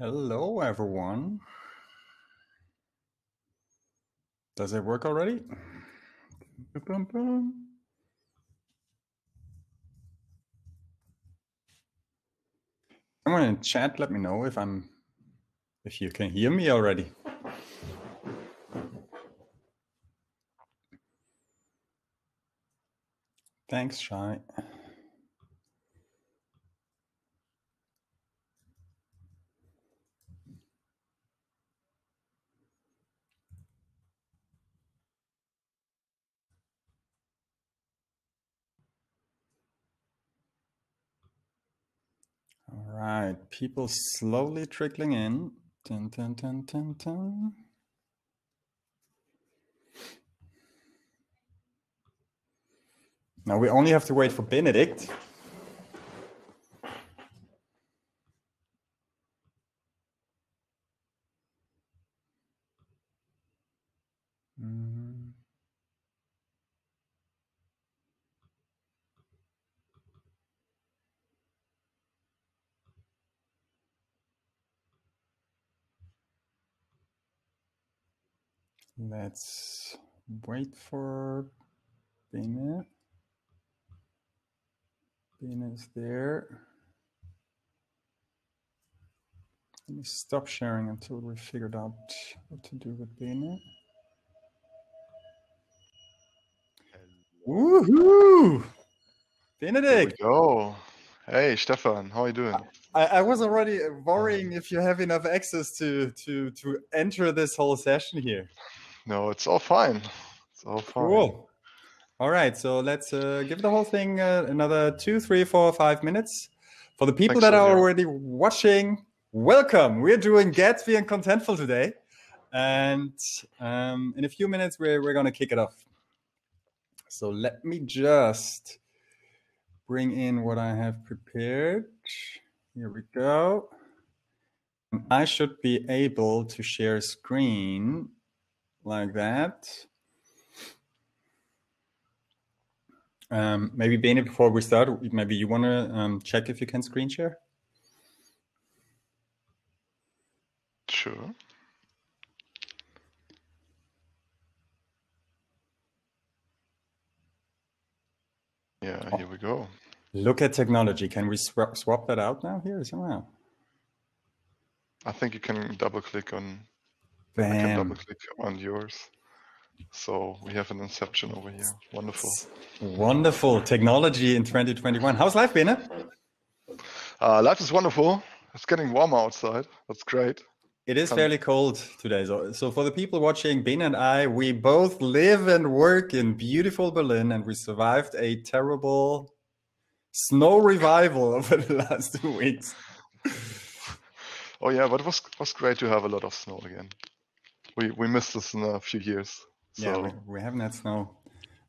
Hello, everyone. Does it work already? Someone in chat, let me know if I'm if you can hear me already. Thanks, Shy. Right, people slowly trickling in. Dun, dun, dun, dun, dun. Now we only have to wait for Benedikt. Let's wait for. Bene is there. Let me stop sharing until we figured out what to do with Bene. Woohoo! Benedikt, go. Hey, Stefan, how are you doing? I, I was already worrying if you have enough access to to to enter this whole session here. No, it's all fine. It's all fine. Cool. All right, so let's uh, give the whole thing uh, another two, three, four, five minutes. For the people Thanks that are already watching, welcome. We're doing Gatsby and Contentful today, and um, in a few minutes we're we're gonna kick it off. So let me just bring in what I have prepared. Here we go. I should be able to share screen like that. Um, maybe Bene, before we start, maybe you want to um, check if you can screen share. Sure. Yeah, here we go. Look at technology. Can we swap, swap that out now here somehow? I think you can double click on I can double click on yours. So we have an inception over here. Wonderful. Wonderful technology in 2021. How's life, Bene? Uh, life is wonderful. It's getting warmer outside. That's great. It is fairly cold today. So, so for the people watching, Ben and I, we both live and work in beautiful Berlin, and we survived a terrible snow revival over the last two weeks. Oh yeah, but it was was great to have a lot of snow again. We we missed this in a few years. So Yeah, we, we haven't had snow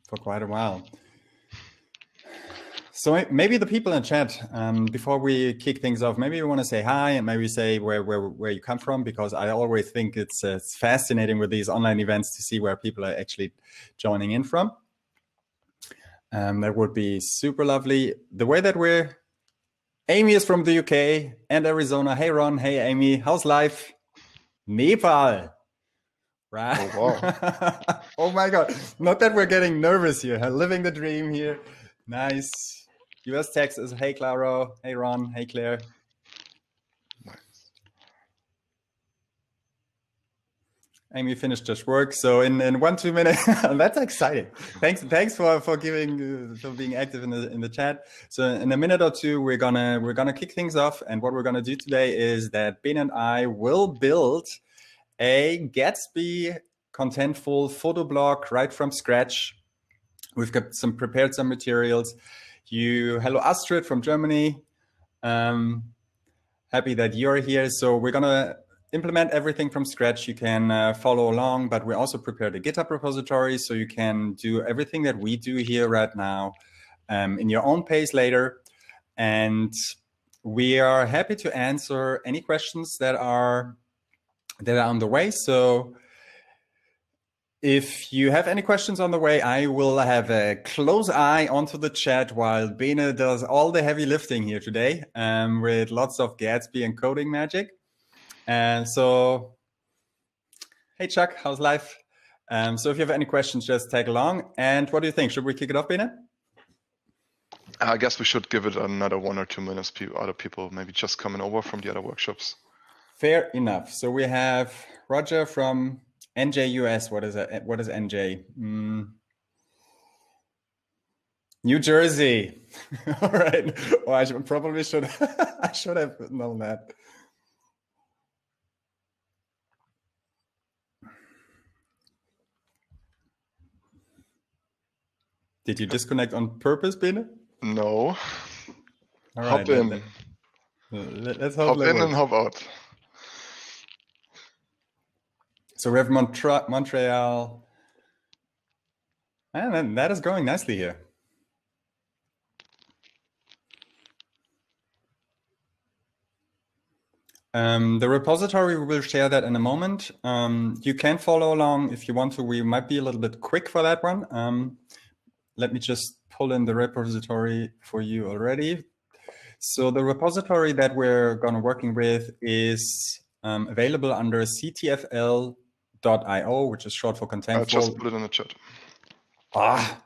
for quite a while. So maybe the people in chat, um, before we kick things off, maybe you want to say hi and maybe say where, where, where you come from, because I always think it's, uh, it's fascinating with these online events to see where people are actually joining in from. Um, that would be super lovely. The way that we're, Amy is from the UK and Arizona. Hey, Ron. Hey, Amy. How's life? Nepal. Right. Oh, wow. oh my God. Not that we're getting nervous here. Living the dream here. Nice. US Texas. Hey, Claro. Hey, Ron. Hey, Claire. nice. Amy finished just work. So in, in one, two minutes, that's exciting. Thanks. Thanks for, for giving, uh, for being active in the, in the chat. So in a minute or two, we're gonna, we're gonna kick things off. And what we're gonna do today is that Ben and I will build a Gatsby contentful photo blog right from scratch. We've got some prepared some materials. You, hello Astrid from Germany. Um, happy that you're here. So we're gonna implement everything from scratch. You can uh, follow along, but we also prepared a GitHub repository so you can do everything that we do here right now um, in your own pace later. And we are happy to answer any questions that are that are on the way. So if you have any questions on the way, I will have a close eye onto the chat while Bene does all the heavy lifting here today um, with lots of Gatsby and coding magic. And so, hey Chuck, how's life? Um, so if you have any questions, just tag along. And what do you think? Should we kick it off, Bene? I guess we should give it another one or two minutes. Other people maybe just coming over from the other workshops. Fair enough. So we have Roger from NJUS. What is it? What is NJ? Mm. New Jersey. All right. Well, I should, probably should. I should have known that. Did you disconnect on purpose, Bene? No. All right. Hop in. Let, us hop, hop in and hop out. So we have Montra- Montreal. And that is going nicely here. Um, the repository, we will share that in a moment. Um, you can follow along if you want to. We might be a little bit quick for that one. Um, let me just pull in the repository for you already. So the repository that we're going to working with is um, available under ctfl.io, which is short for Contentful. I just put it in the chat. Ah,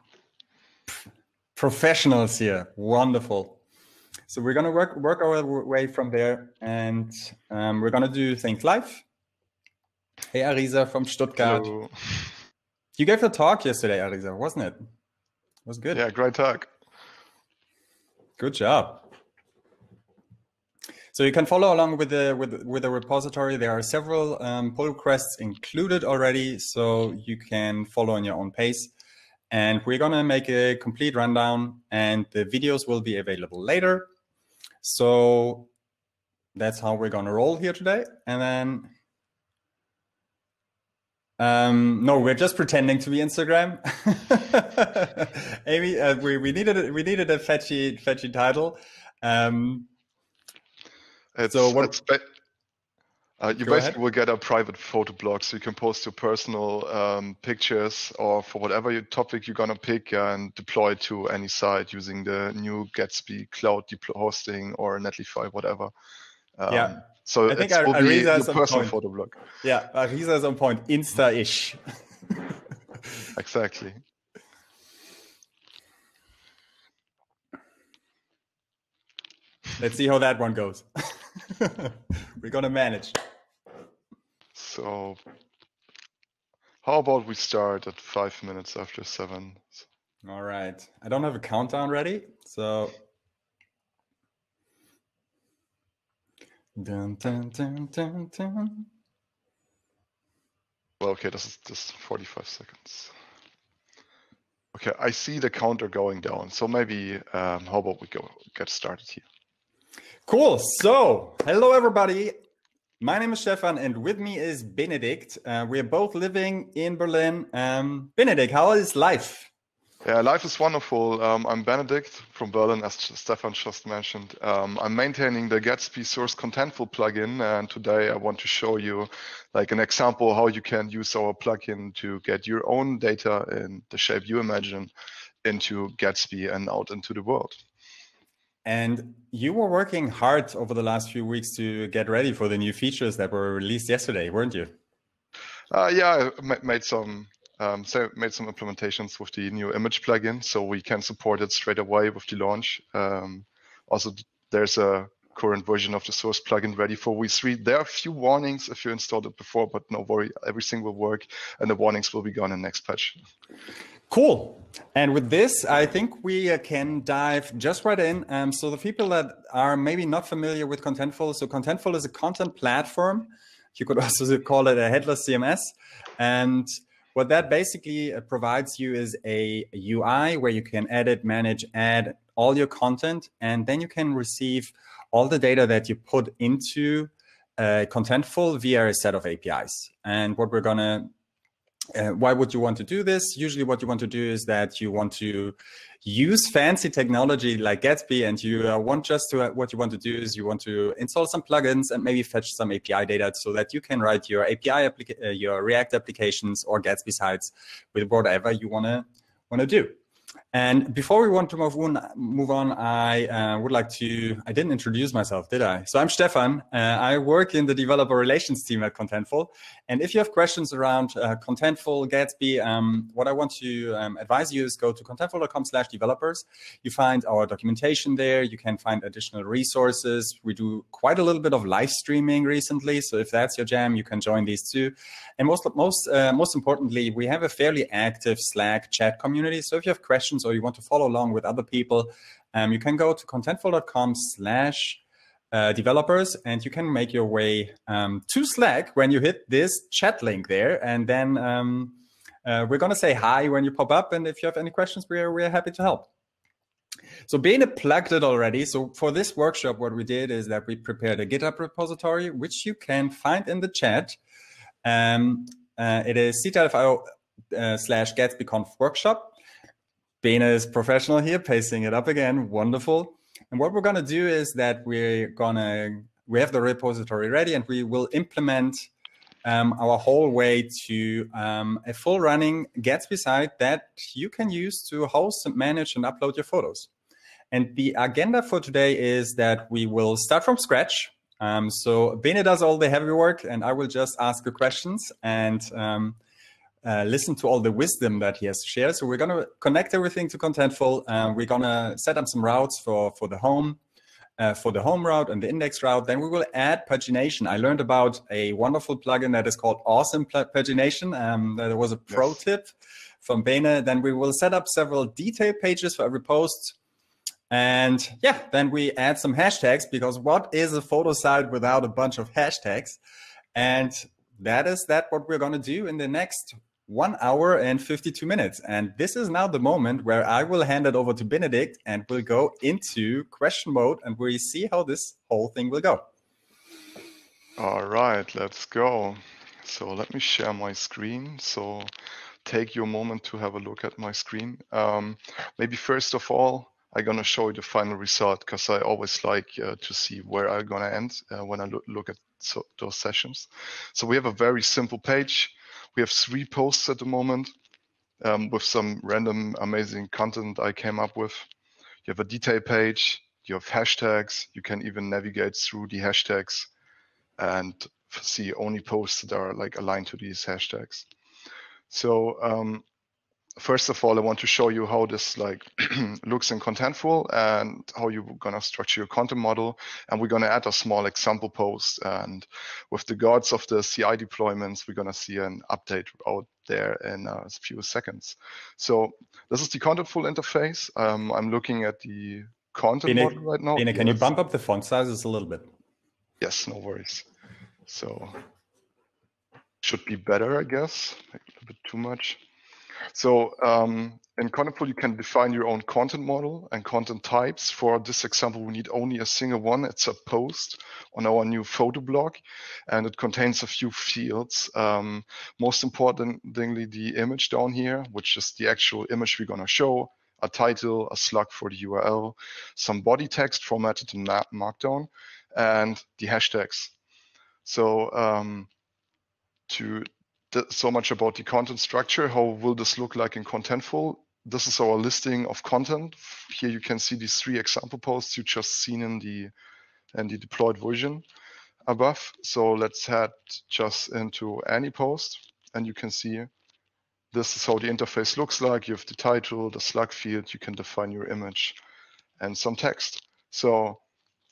professionals here. Wonderful. So we're going to work work our way from there, and um, we're going to do things live. Hey, Arisa from Stuttgart. Hello. You gave a talk yesterday, Arisa, wasn't it? It was good. Yeah, great talk. Good job. So you can follow along with the with with the repository. There are several um, pull requests included already, so you can follow on your own pace. And we're gonna make a complete rundown, and the videos will be available later. So that's how we're gonna roll here today. And then um, no, we're just pretending to be Instagram. Amy, uh, we, we needed a, we needed a fetchy fetchy title. Um, it's, so what? It's uh, you Go basically ahead. will get a private photo blog, so you can post your personal um, pictures or for whatever your topic you're gonna pick and deploy to any site using the new Gatsby cloud hosting or Netlify, whatever. Um, yeah. So I think will be your personal photo blog. Yeah, Arisa is on point. Insta-ish. exactly. Let's see how that one goes. We're gonna manage. So, how about we start at five minutes after seven? All right. I don't have a countdown ready, so Dun, dun, dun, dun, dun. Well, okay, this is just 45 seconds. Okay, I see the counter going down. So maybe, um, how about we go get started here? Cool. So, hello everybody. My name is Stefan, and with me is Benedikt. Uh, we're both living in Berlin. Um, Benedikt, how is life? Yeah, life is wonderful. Um, I'm Benedikt from Berlin, as Stefan just mentioned. Um, I'm maintaining the Gatsby Source Contentful plugin, and today I want to show you like an example how you can use our plugin to get your own data in the shape you imagine into Gatsby and out into the world. And you were working hard over the last few weeks to get ready for the new features that were released yesterday, weren't you? Uh, yeah, I made some um, so made some implementations with the new image plugin, so we can support it straight away with the launch. Um, also, there's a current version of the source plugin ready for V3. There are a few warnings if you installed it before, but no worry, everything will work, and the warnings will be gone in next patch. Cool. And with this, I think we uh, can dive just right in. Um, so the people that are maybe not familiar with Contentful, so Contentful is a content platform. You could also call it a headless CMS, and what that basically uh, provides you is a UI where you can edit, manage, add all your content, and then you can receive all the data that you put into uh, Contentful via a set of APIs. And what we're gonna uh, why would you want to do this? Usually what you want to do is that you want to use fancy technology like Gatsby and you uh, want just to, uh, what you want to do is you want to install some plugins and maybe fetch some API data so that you can write your API, uh, your React applications or Gatsby sites with whatever you want to want to do. And before we want to move on, move on I uh, would like to, I didn't introduce myself, did I? So I'm Stefan. Uh, I work in the developer relations team at Contentful. And if you have questions around uh, Contentful, Gatsby, um, what I want to um, advise you is go to contentful.com slash developers. You find our documentation there. You can find additional resources. We do quite a little bit of live streaming recently. So if that's your jam, you can join these too. And most, most, uh, most importantly, we have a fairly active Slack chat community. So if you have questions or you want to follow along with other people, um, you can go to contentful.com slash uh, developers and you can make your way um, to Slack when you hit this chat link there. And then um, uh, we're going to say hi when you pop up. And if you have any questions, we're, we're happy to help. So Bene plugged it already. So for this workshop, what we did is that we prepared a GitHub repository, which you can find in the chat. Um, uh, it is ctfl.io uh, slash GatsbyConf workshop. Bene is professional here, pasting it up again. Wonderful. And what we're going to do is that we're going to, we have the repository ready and we will implement um, our whole way to um, a full running Gatsby site that you can use to host and manage and upload your photos. And the agenda for today is that we will start from scratch. Um, so Bene does all the heavy work and I will just ask the questions and um, uh, listen to all the wisdom that he has to share. So we're going to connect everything to Contentful. Uh, we're going to set up some routes for, for the home, uh, for the home route and the index route. Then we will add pagination. I learned about a wonderful plugin that is called Awesome Pagination. Um, that was a pro yes. tip from Bene. Then we will set up several detail pages for every post. And yeah, then we add some hashtags because what is a photo site without a bunch of hashtags? And that is that what we're going to do in the next one hour and 52 minutes. And this is now the moment where I will hand it over to Benedikt and we'll go into question mode and we see how this whole thing will go. All right, let's go. So let me share my screen. So take your moment to have a look at my screen. Um, maybe first of all, I'm going to show you the final result because I always like uh, to see where I'm going to end uh, when I lo look at so those sessions. So we have a very simple page we have three posts at the moment um, with some random amazing content I came up with. You have a detail page, you have hashtags, you can even navigate through the hashtags and see only posts that are like aligned to these hashtags. So um, first of all, I want to show you how this like looks in Contentful and how you're gonna structure your content model. And we're gonna add a small example post. And with the guards of the CI deployments, we're gonna see an update out there in a few seconds. So this is the Contentful interface. Um, I'm looking at the content Bene, model right now. Bene, can yes. you bump up the font sizes a little bit? Yes, no worries. So should be better, I guess. a little bit too much. So um, in Contentful, you can define your own content model and content types. For this example, we need only a single one. It's a post on our new photo blog, and it contains a few fields. Um, most importantly, the image down here, which is the actual image we're going to show, a title, a slug for the URL, some body text formatted in Markdown, and the hashtags. So um, to so much about the content structure. How will this look like in Contentful? This is our listing of content. Here you can see these three example posts you just seen in the in the deployed version above. So let's head just into any post and you can see this is how the interface looks like. You have the title, the slug field, you can define your image and some text. So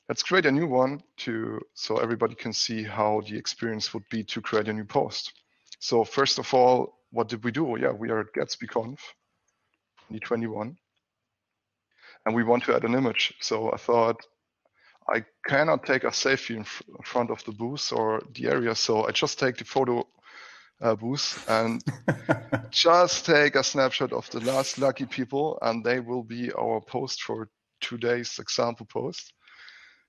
let's create a new one to so everybody can see how the experience would be to create a new post. So first of all, what did we do? Yeah, we are at GatsbyConf 2021, and we want to add an image. So I thought I cannot take a selfie in fr front of the booth or the area, so I just take the photo uh, booth and just take a snapshot of the last lucky people, and they will be our post for today's example post.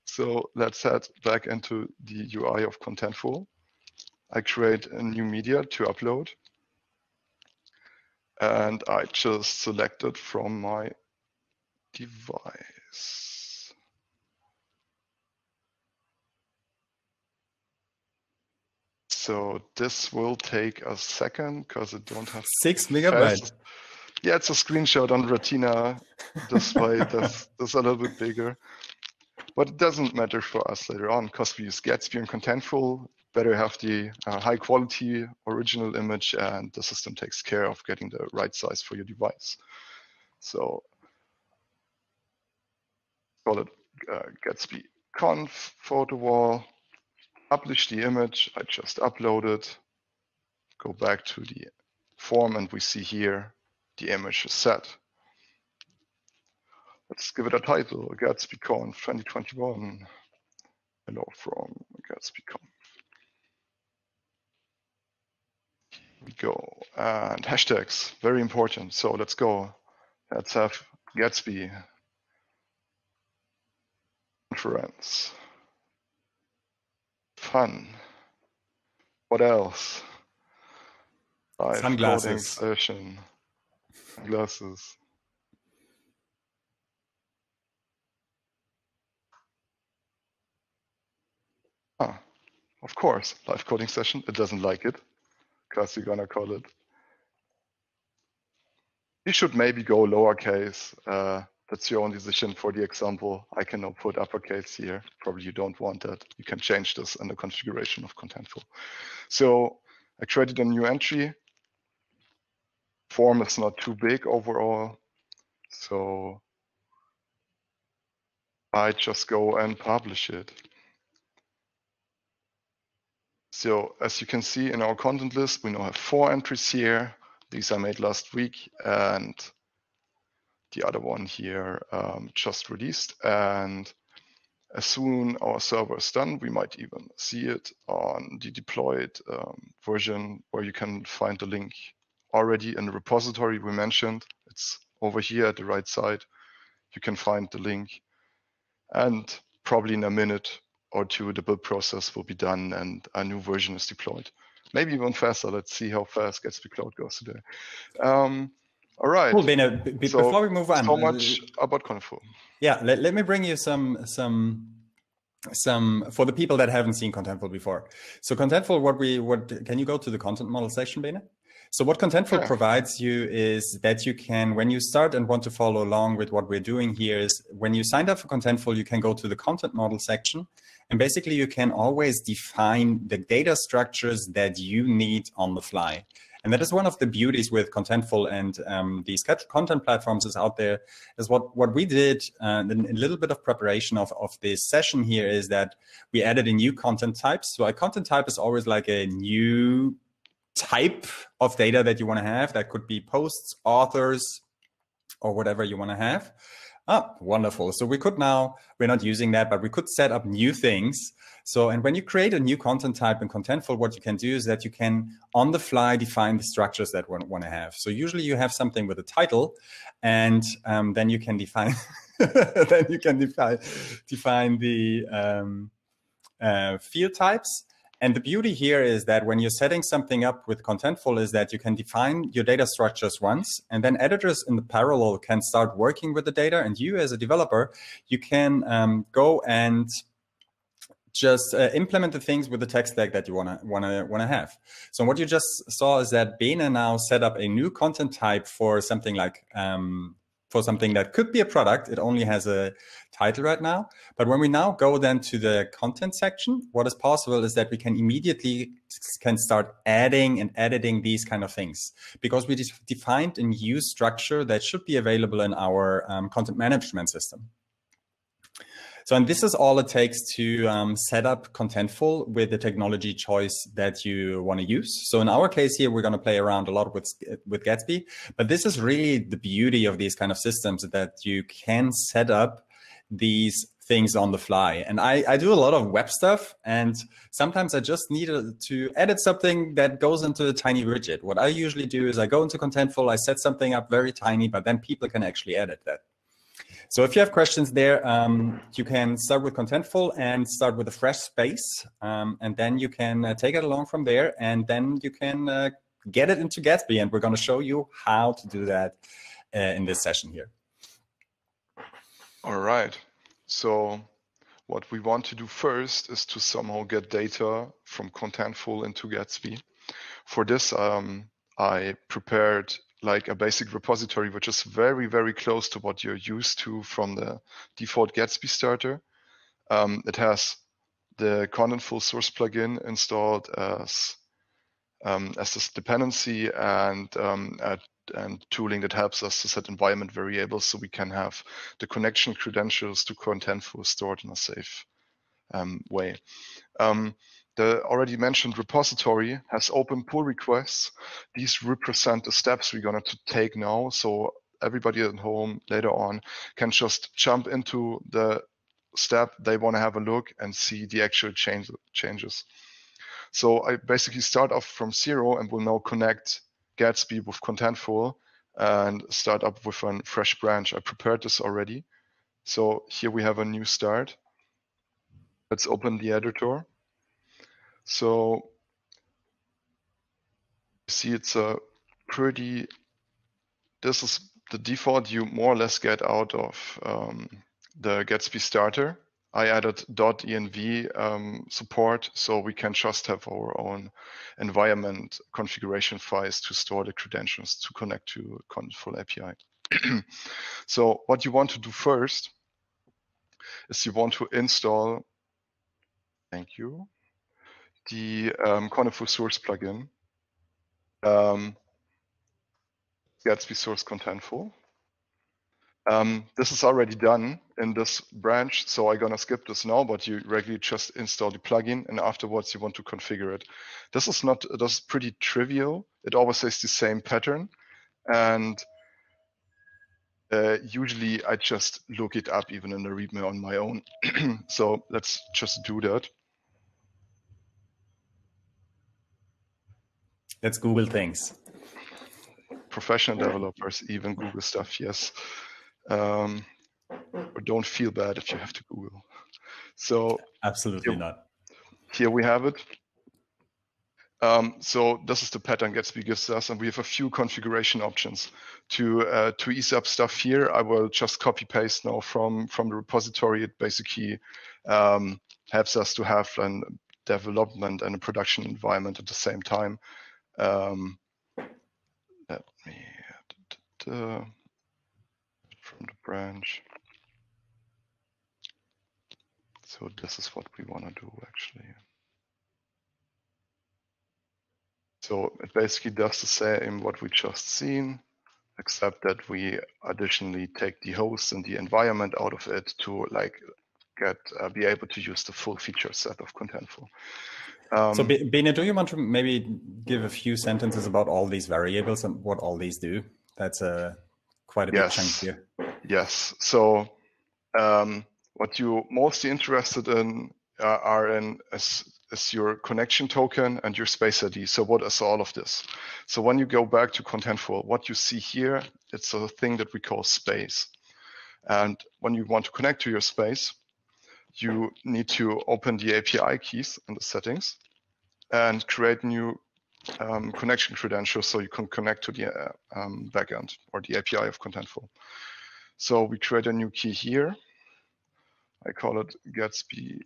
So let's head back into the UI of Contentful. I create a new media to upload. And I just select it from my device. So this will take a second because I don't have six megabytes. yeah, it's a screenshot on Retina. Way, that's, that's a little bit bigger. But it doesn't matter for us later on because we use Gatsby and Contentful. Better have the uh, high quality original image and the system takes care of getting the right size for your device. So call it uh, Gatsby conf photo wall, publish the image I just uploaded, go back to the form and we see here the image is set. Let's give it a title, GatsbyConf 2021. Hello from GatsbyConf. We go. And hashtags, very important. So let's go. Let's have Gatsby conference. Fun. What else? Live Sunglasses. Session. Sunglasses. Ah, of course, live coding session. It doesn't like it because you're gonna call it. You should maybe go lowercase. Uh, that's your own decision for the example. I can now put uppercase here. Probably you don't want that. You can change this in the configuration of Contentful. So I created a new entry. Form is not too big overall. So I just go and publish it. So as you can see in our content list, we now have four entries here. These I made last week and the other one here um, just released. And as soon our server is done, we might even see it on the deployed um, version where you can find the link already in the repository we mentioned. It's over here at the right side. You can find the link. And probably in a minute, or two, the build process will be done and a new version is deployed. Maybe even faster. Let's see how fast Gatsby Cloud goes today. Um, all right. Cool, Bene. B- so, before we move on, how much about Contentful. Yeah, let, let me bring you some some some for the people that haven't seen Contentful before. So Contentful, what we what can you go to the content model section, Bene? So what Contentful yeah. provides you is that you can, when you start and want to follow along with what we're doing here is when you signed up for Contentful, you can go to the content model section and basically you can always define the data structures that you need on the fly. And that is one of the beauties with Contentful and um, these content platforms is out there is what, what we did uh, a little bit of preparation of, of this session here is that we added a new content type. So a content type is always like a new type of data that you want to have. That could be posts, authors, or whatever you want to have. Oh, wonderful. So we could now, we're not using that, but we could set up new things. So, and when you create a new content type in Contentful, what you can do is that you can on the fly define the structures that want to have. So usually you have something with a title and um, then you can define, then you can define, define the um, uh, field types. And the beauty here is that when you're setting something up with Contentful is that you can define your data structures once, and then editors in the parallel can start working with the data. And you as a developer, you can um, go and just uh, implement the things with the tech stack that you want to want to want to have. So what you just saw is that Bene now set up a new content type for something like um, for something that could be a product. It only has a title right now. But when we now go then to the content section, what is possible is that we can immediately can start adding and editing these kind of things because we defined a new structure that should be available in our um, content management system. So, and this is all it takes to um, set up Contentful with the technology choice that you want to use. So in our case here, we're going to play around a lot with, with Gatsby, but this is really the beauty of these kind of systems that you can set up these things on the fly. And I, I do a lot of web stuff, and sometimes I just need to edit something that goes into a tiny widget. What I usually do is I go into Contentful, I set something up very tiny, but then people can actually edit that. So if you have questions there, um, you can start with Contentful and start with a fresh space, um, and then you can uh, take it along from there, and then you can uh, get it into Gatsby, and we're going to show you how to do that uh, in this session here. All right. So what we want to do first is to somehow get data from Contentful into Gatsby. For this, um, I prepared like a basic repository, which is very, very close to what you're used to from the default Gatsby starter. Um, it has the Contentful source plugin installed as um, as this dependency and um, and tooling that helps us to set environment variables so we can have the connection credentials to Contentful stored in a safe um, way. The already mentioned repository has open pull requests. These represent the steps we're going to take now. So everybody at home later on can just jump into the step they want to have a look and see the actual change, changes. So I basically start off from zero and will now connect Gatsby with Contentful and start up with a fresh branch. I prepared this already. So here we have a new start. Let's open the editor. So see it's a pretty, this is the default you more or less get out of um, the Gatsby starter. I added .env um, support so we can just have our own environment configuration files to store the credentials to connect to Contentful API. so what you want to do first is you want to install, thank you, the um, Contentful source plugin, um, Gatsby source contentful. Um, this is already done in this branch, so I'm gonna skip this now, but you regularly just install the plugin and afterwards you want to configure it. This is not, this is pretty trivial. It always says the same pattern. And uh, usually I just look it up even in the README on my own. so let's just do that. Let's Google things. Professional developers even Google stuff, yes. Um, or don't feel bad if you have to Google. So absolutely here, not. Here we have it. Um, so this is the pattern Gatsby gives us, and we have a few configuration options to uh, to ease up stuff here. I will just copy paste now from from the repository. It basically um, helps us to have a development and a production environment at the same time. Um, let me from the branch. So this is what we want to do actually. So it basically does the same what we just seen, except that we additionally take the host and the environment out of it to like get uh, be able to use the full feature set of Contentful. Um, so, Bene, do you want to maybe give a few sentences about all these variables and what all these do? That's a quite a yes, big chunk here. Yes. So, um, what you're mostly interested in uh, are in is, is your connection token and your space ID. So, what is all of this? So, when you go back to Contentful, what you see here, it's a thing that we call space. And when you want to connect to your space, you need to open the API keys in the settings and create new um, connection credentials so you can connect to the uh, um, backend or the API of Contentful. So we create a new key here. I call it Gatsby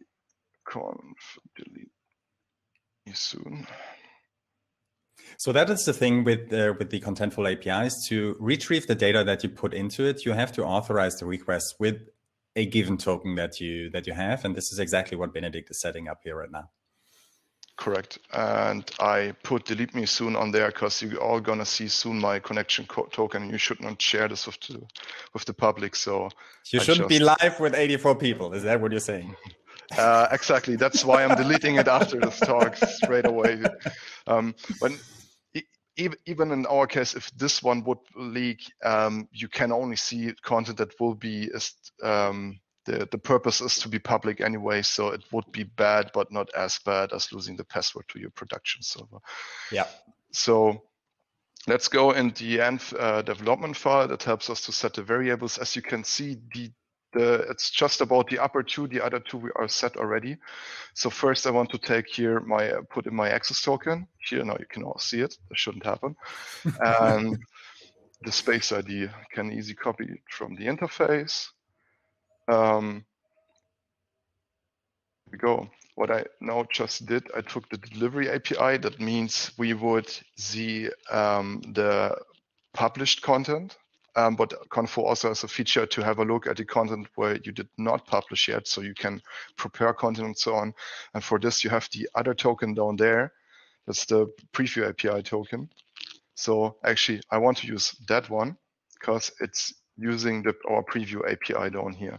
conf delete soon. So that is the thing with uh, with the Contentful APIs. To retrieve the data that you put into it, you have to authorize the request with a given token that you that you have, and this is exactly what Benedikt is setting up here right now. Correct. And I put delete me soon on there because you're all gonna see soon my connection token. And you should not share this with the with the public. So you shouldn't just... be live with 84 people. Is that what you're saying? Uh, exactly. That's why I'm deleting it after this talk straight away. Um, when even in our case, if this one would leak, um, you can only see content that will be um, the, the purpose is to be public anyway, so it would be bad, but not as bad as losing the password to your production server. Yeah. So let's go in the end uh, development file that helps us to set the variables. As you can see, the the, it's just about the upper two. The other two we are set already. So first I want to take here my uh, put in my access token. Here now you can all see it. That shouldn't happen. and the space ID can easy copy from the interface. Um, we go. What I now just did, I took the delivery API. That means we would see um, the published content, um, but Contentful also has a feature to have a look at the content where you did not publish yet, so you can prepare content and so on. And for this, you have the other token down there. That's the preview API token. So actually, I want to use that one because it's using the, our preview API down here.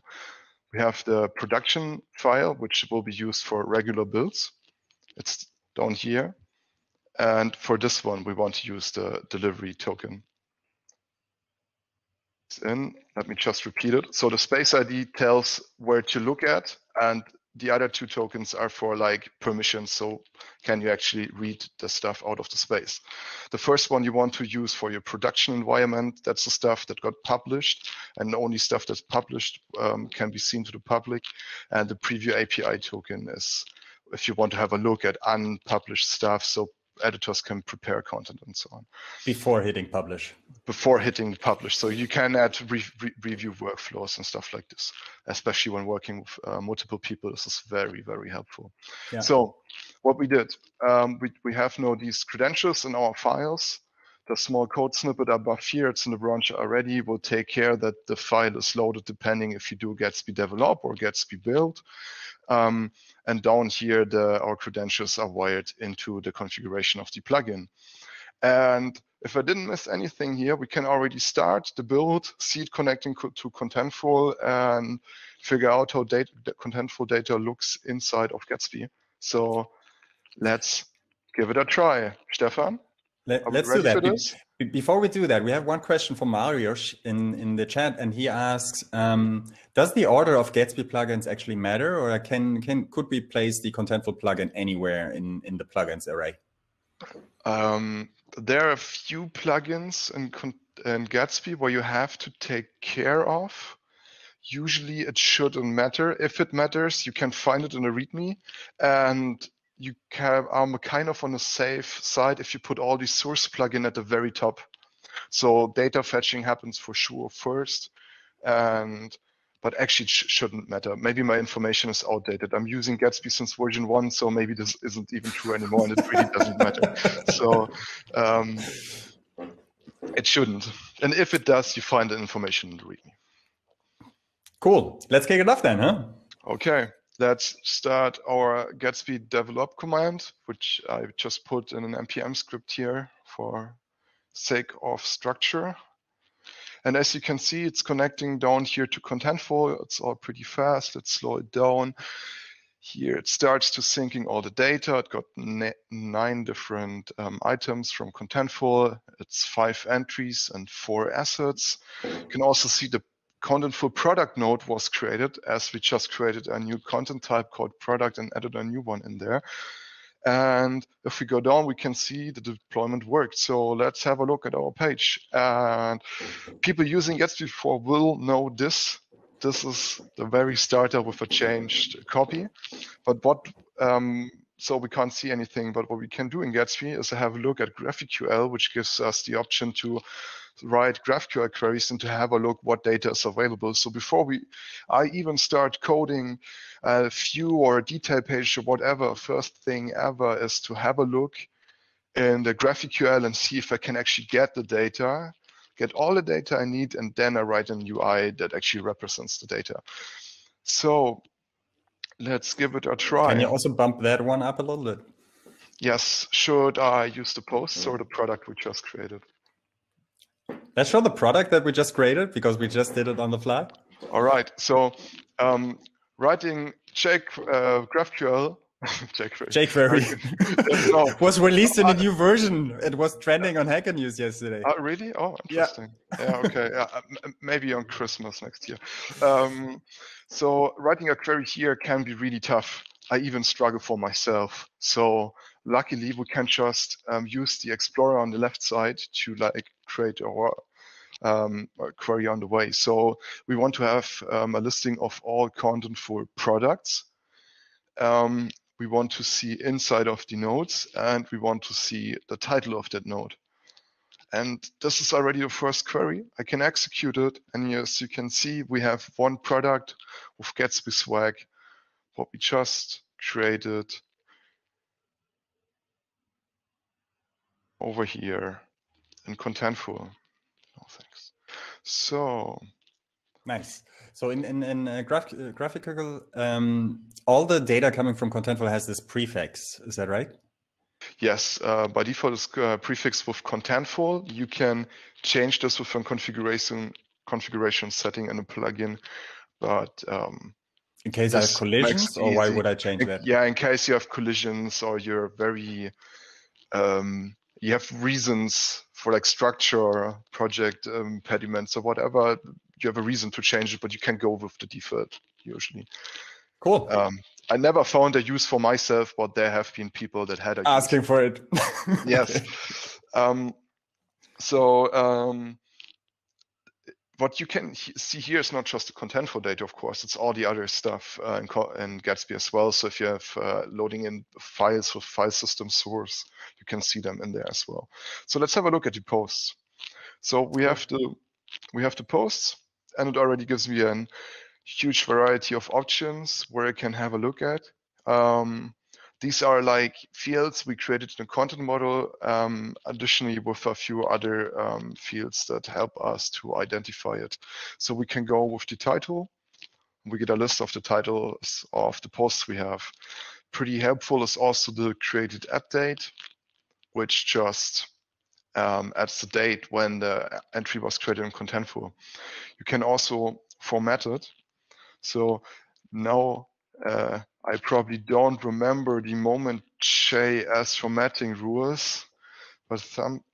We have the production file, which will be used for regular builds. It's down here. And for this one, we want to use the delivery token. In, let me just repeat it. So the space ID tells where to look at, and the other two tokens are for like permissions. So can you actually read the stuff out of the space? The first one you want to use for your production environment. That's the stuff that got published and only stuff that's published um, can be seen to the public. And the preview API token is if you want to have a look at unpublished stuff. So editors can prepare content and so on. Before hitting publish. Before hitting publish. So you can add re re review workflows and stuff like this, especially when working with uh, multiple people. This is very, very helpful. Yeah. So what we did, um, we, we have now these credentials in our files. The small code snippet above here, it's in the branch already, will take care that the file is loaded depending if you do Gatsby develop or Gatsby build. Um, and down here, the, our credentials are wired into the configuration of the plugin. And if I didn't miss anything here, we can already start the build, see it connecting to Contentful, and figure out how data, Contentful data looks inside of Gatsby. So let's give it a try. Stefan? Let, us do that. Be, before we do that, we have one question from Marius in, in the chat, and he asks, um, does the order of Gatsby plugins actually matter, or can, can could we place the Contentful plugin anywhere in, in the plugins array? Um, there are a few plugins in, in Gatsby where you have to take care of. Usually it shouldn't matter. If it matters, you can find it in a README, and you can are kind of on a safe side if you put all these source plugin at the very top. So data fetching happens for sure first, and but actually it sh shouldn't matter. Maybe my information is outdated. I'm using Gatsby since version one, so maybe this isn't even true anymore, and it really doesn't matter. So um, it shouldn't. And if it does, you find the information in the README. Cool. Let's kick it off then, huh? Okay let's start our Gatsby develop command, which I just put in an npm script here for sake of structure. And as you can see, it's connecting down here to Contentful. It's all pretty fast. Let's slow it down. Here it starts to syncing all the data. It got nine different um, items from Contentful. It's five entries and four assets. You can also see the Contentful product node was created as we just created a new content type called product and added a new one in there. And if we go down, we can see the deployment worked. So let's have a look at our page. And people using Gatsby before will know this. This is the very starter with a changed copy. But what, um, so we can't see anything, but what we can do in Gatsby is have a look at GraphQL, which gives us the option to write GraphQL queries and to have a look what data is available. So before we, I even start coding a view or a detail page or whatever, first thing ever is to have a look in the GraphQL and see if I can actually get the data, get all the data I need, and then I write an UI that actually represents the data. So let's give it a try. Can you also bump that one up a little bit? Yes, should I use the posts or the product we just created? Let's show the product that we just created because we just did it on the fly. All right. So um, writing check uh, GraphQL jQuery. jQuery was released in a new version. It was trending on Hacker News yesterday. Uh, really? Oh, interesting. Yeah. yeah okay. Yeah, maybe on Christmas next year. Um, so writing a query here can be really tough. I even struggle for myself. So luckily, we can just um, use the Explorer on the left side to like create our um, query on the way. So we want to have um, a listing of all Contentful products. Um, we want to see inside of the nodes and we want to see the title of that node. And this is already the first query. I can execute it. And as you can see, we have one product with Gatsby Swag. What we just created over here in Contentful. Oh, thanks. So nice. So in in, in uh, graph, uh, GraphiQL, um, all the data coming from Contentful has this prefix. Is that right? Yes, uh, by default it's uh, prefixed with Contentful. You can change this with a configuration configuration setting in a plugin, but um, in case I have collisions, or why would I change in, that? Yeah, in case you have collisions or you're very um, you have reasons for like structure, project um, impediments or whatever. You have a reason to change it, but you can go with the default usually. Cool. Um, I never found a use for myself, but there have been people that had a asking use. for it. yes. Um, so um, what you can see here is not just the Contentful data, of course, it's all the other stuff uh, in, in, Gatsby as well. So if you have uh, loading in files with file system source, you can see them in there as well. So let's have a look at the posts. So we have the we have the posts, and it already gives me a huge variety of options where you can have a look at. Um, these are like fields we created in a content model, um, additionally with a few other um, fields that help us to identify it. So we can go with the title. We get a list of the titles of the posts we have. Pretty helpful is also the created update, which just um, adds the date when the entry was created in Contentful. You can also format it. So now uh, I probably don't remember the moment JS formatting rules, but something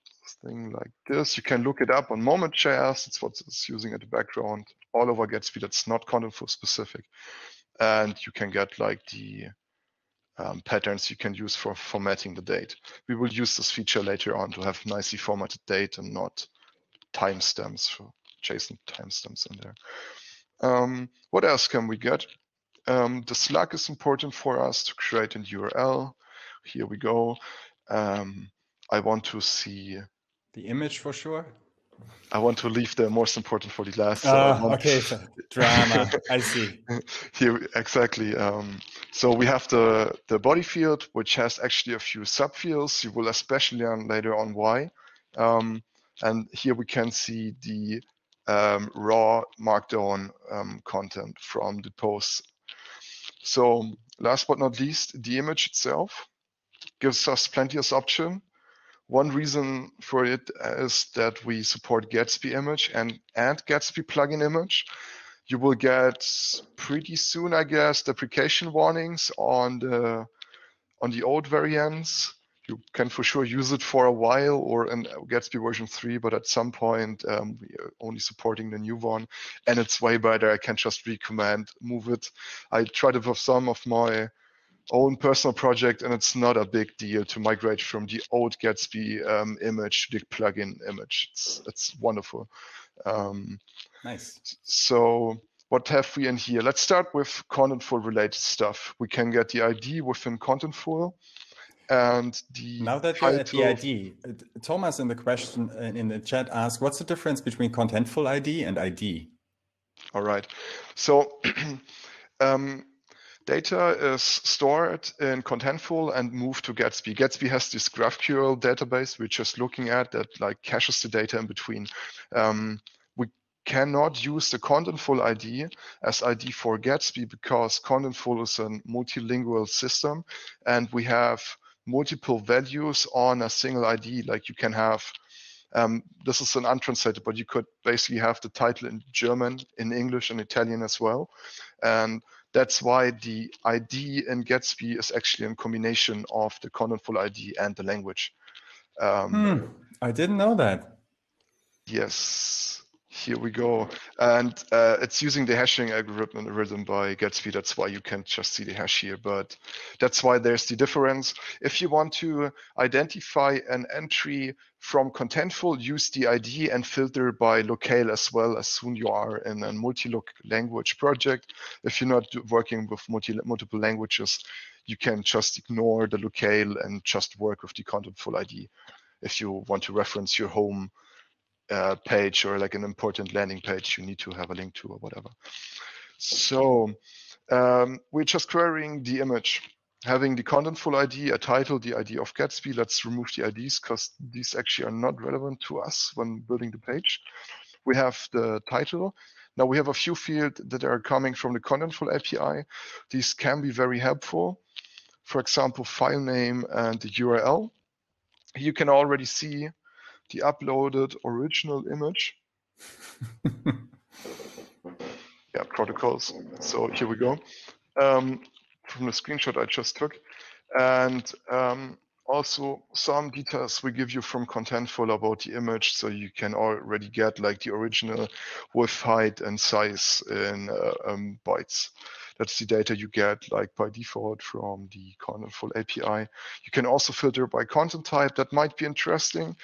like this. You can look it up on Moment.js. It's what it's using at the background all over Gatsby. That's not Contentful specific. And you can get like the um, patterns you can use for formatting the date. We will use this feature later on to have nicely formatted date and not timestamps for JSON timestamps in there. Um, what else can we get? Um, the slug is important for us to create an URL. Here we go. Um, I want to see the image for sure. I want to leave the most important for the last. Uh, want... okay, so drama. I see. Here exactly. Um, so we have the the body field, which has actually a few subfields. You will especially learn later on why. Um, and here we can see the um, raw markdown um, content from the posts so last but not least, the image itself gives us plenty of option. One reason for it is that we support Gatsby image and, and Gatsby plugin image. You will get pretty soon, I guess, deprecation warnings on the on the old variants you can for sure use it for a while or in Gatsby version 3, but at some point um, we are only supporting the new one and it's way better. I can just recommend, move it. I tried it with some of my own personal project and it's not a big deal to migrate from the old Gatsby um, image to the plugin image. It's, it's wonderful. Um, nice. So what have we in here? Let's start with Contentful related stuff. We can get the ID within Contentful and the now that you're at the ID, Thomas in the question uh, in the chat asked, "What's the difference between contentful ID and ID?" All right, so um, data is stored in contentful and moved to Gatsby. Gatsby has this GraphQL database we're just looking at that like caches the data in between. Um, we cannot use the contentful ID as ID for Gatsby because contentful is a multilingual system and we have multiple values on a single ID. Like you can have, um, this is an untranslated, but you could basically have the title in German, in English, and Italian as well. And that's why the ID in Gatsby is actually a combination of the contentful ID and the language. Um, hmm, I didn't know that. Yes. Here we go. And uh, it's using the hashing algorithm by Gatsby. That's why you can't just see the hash here, but that's why there's the difference. If you want to identify an entry from Contentful, use the ID and filter by locale as well as soon you are in a multi-language project. If you're not working with multi multiple languages, you can just ignore the locale and just work with the Contentful ID if you want to reference your home uh, page or like an important landing page you need to have a link to or whatever. So um, we're just querying the image. having the contentful ID, a title, the ID of Gatsby. Let's remove the IDs because these actually are not relevant to us when building the page. We have the title. Now we have a few fields that are coming from the Contentful API. These can be very helpful. For example, file name and the URL. You can already see the uploaded original image. yeah, protocols. So here we go. Um, from the screenshot I just took. And um, also some details we give you from Contentful about the image, so you can already get like the original width, height, and size in uh, um, bytes. That's the data you get like by default from the Contentful API. You can also filter by content type. That might be interesting.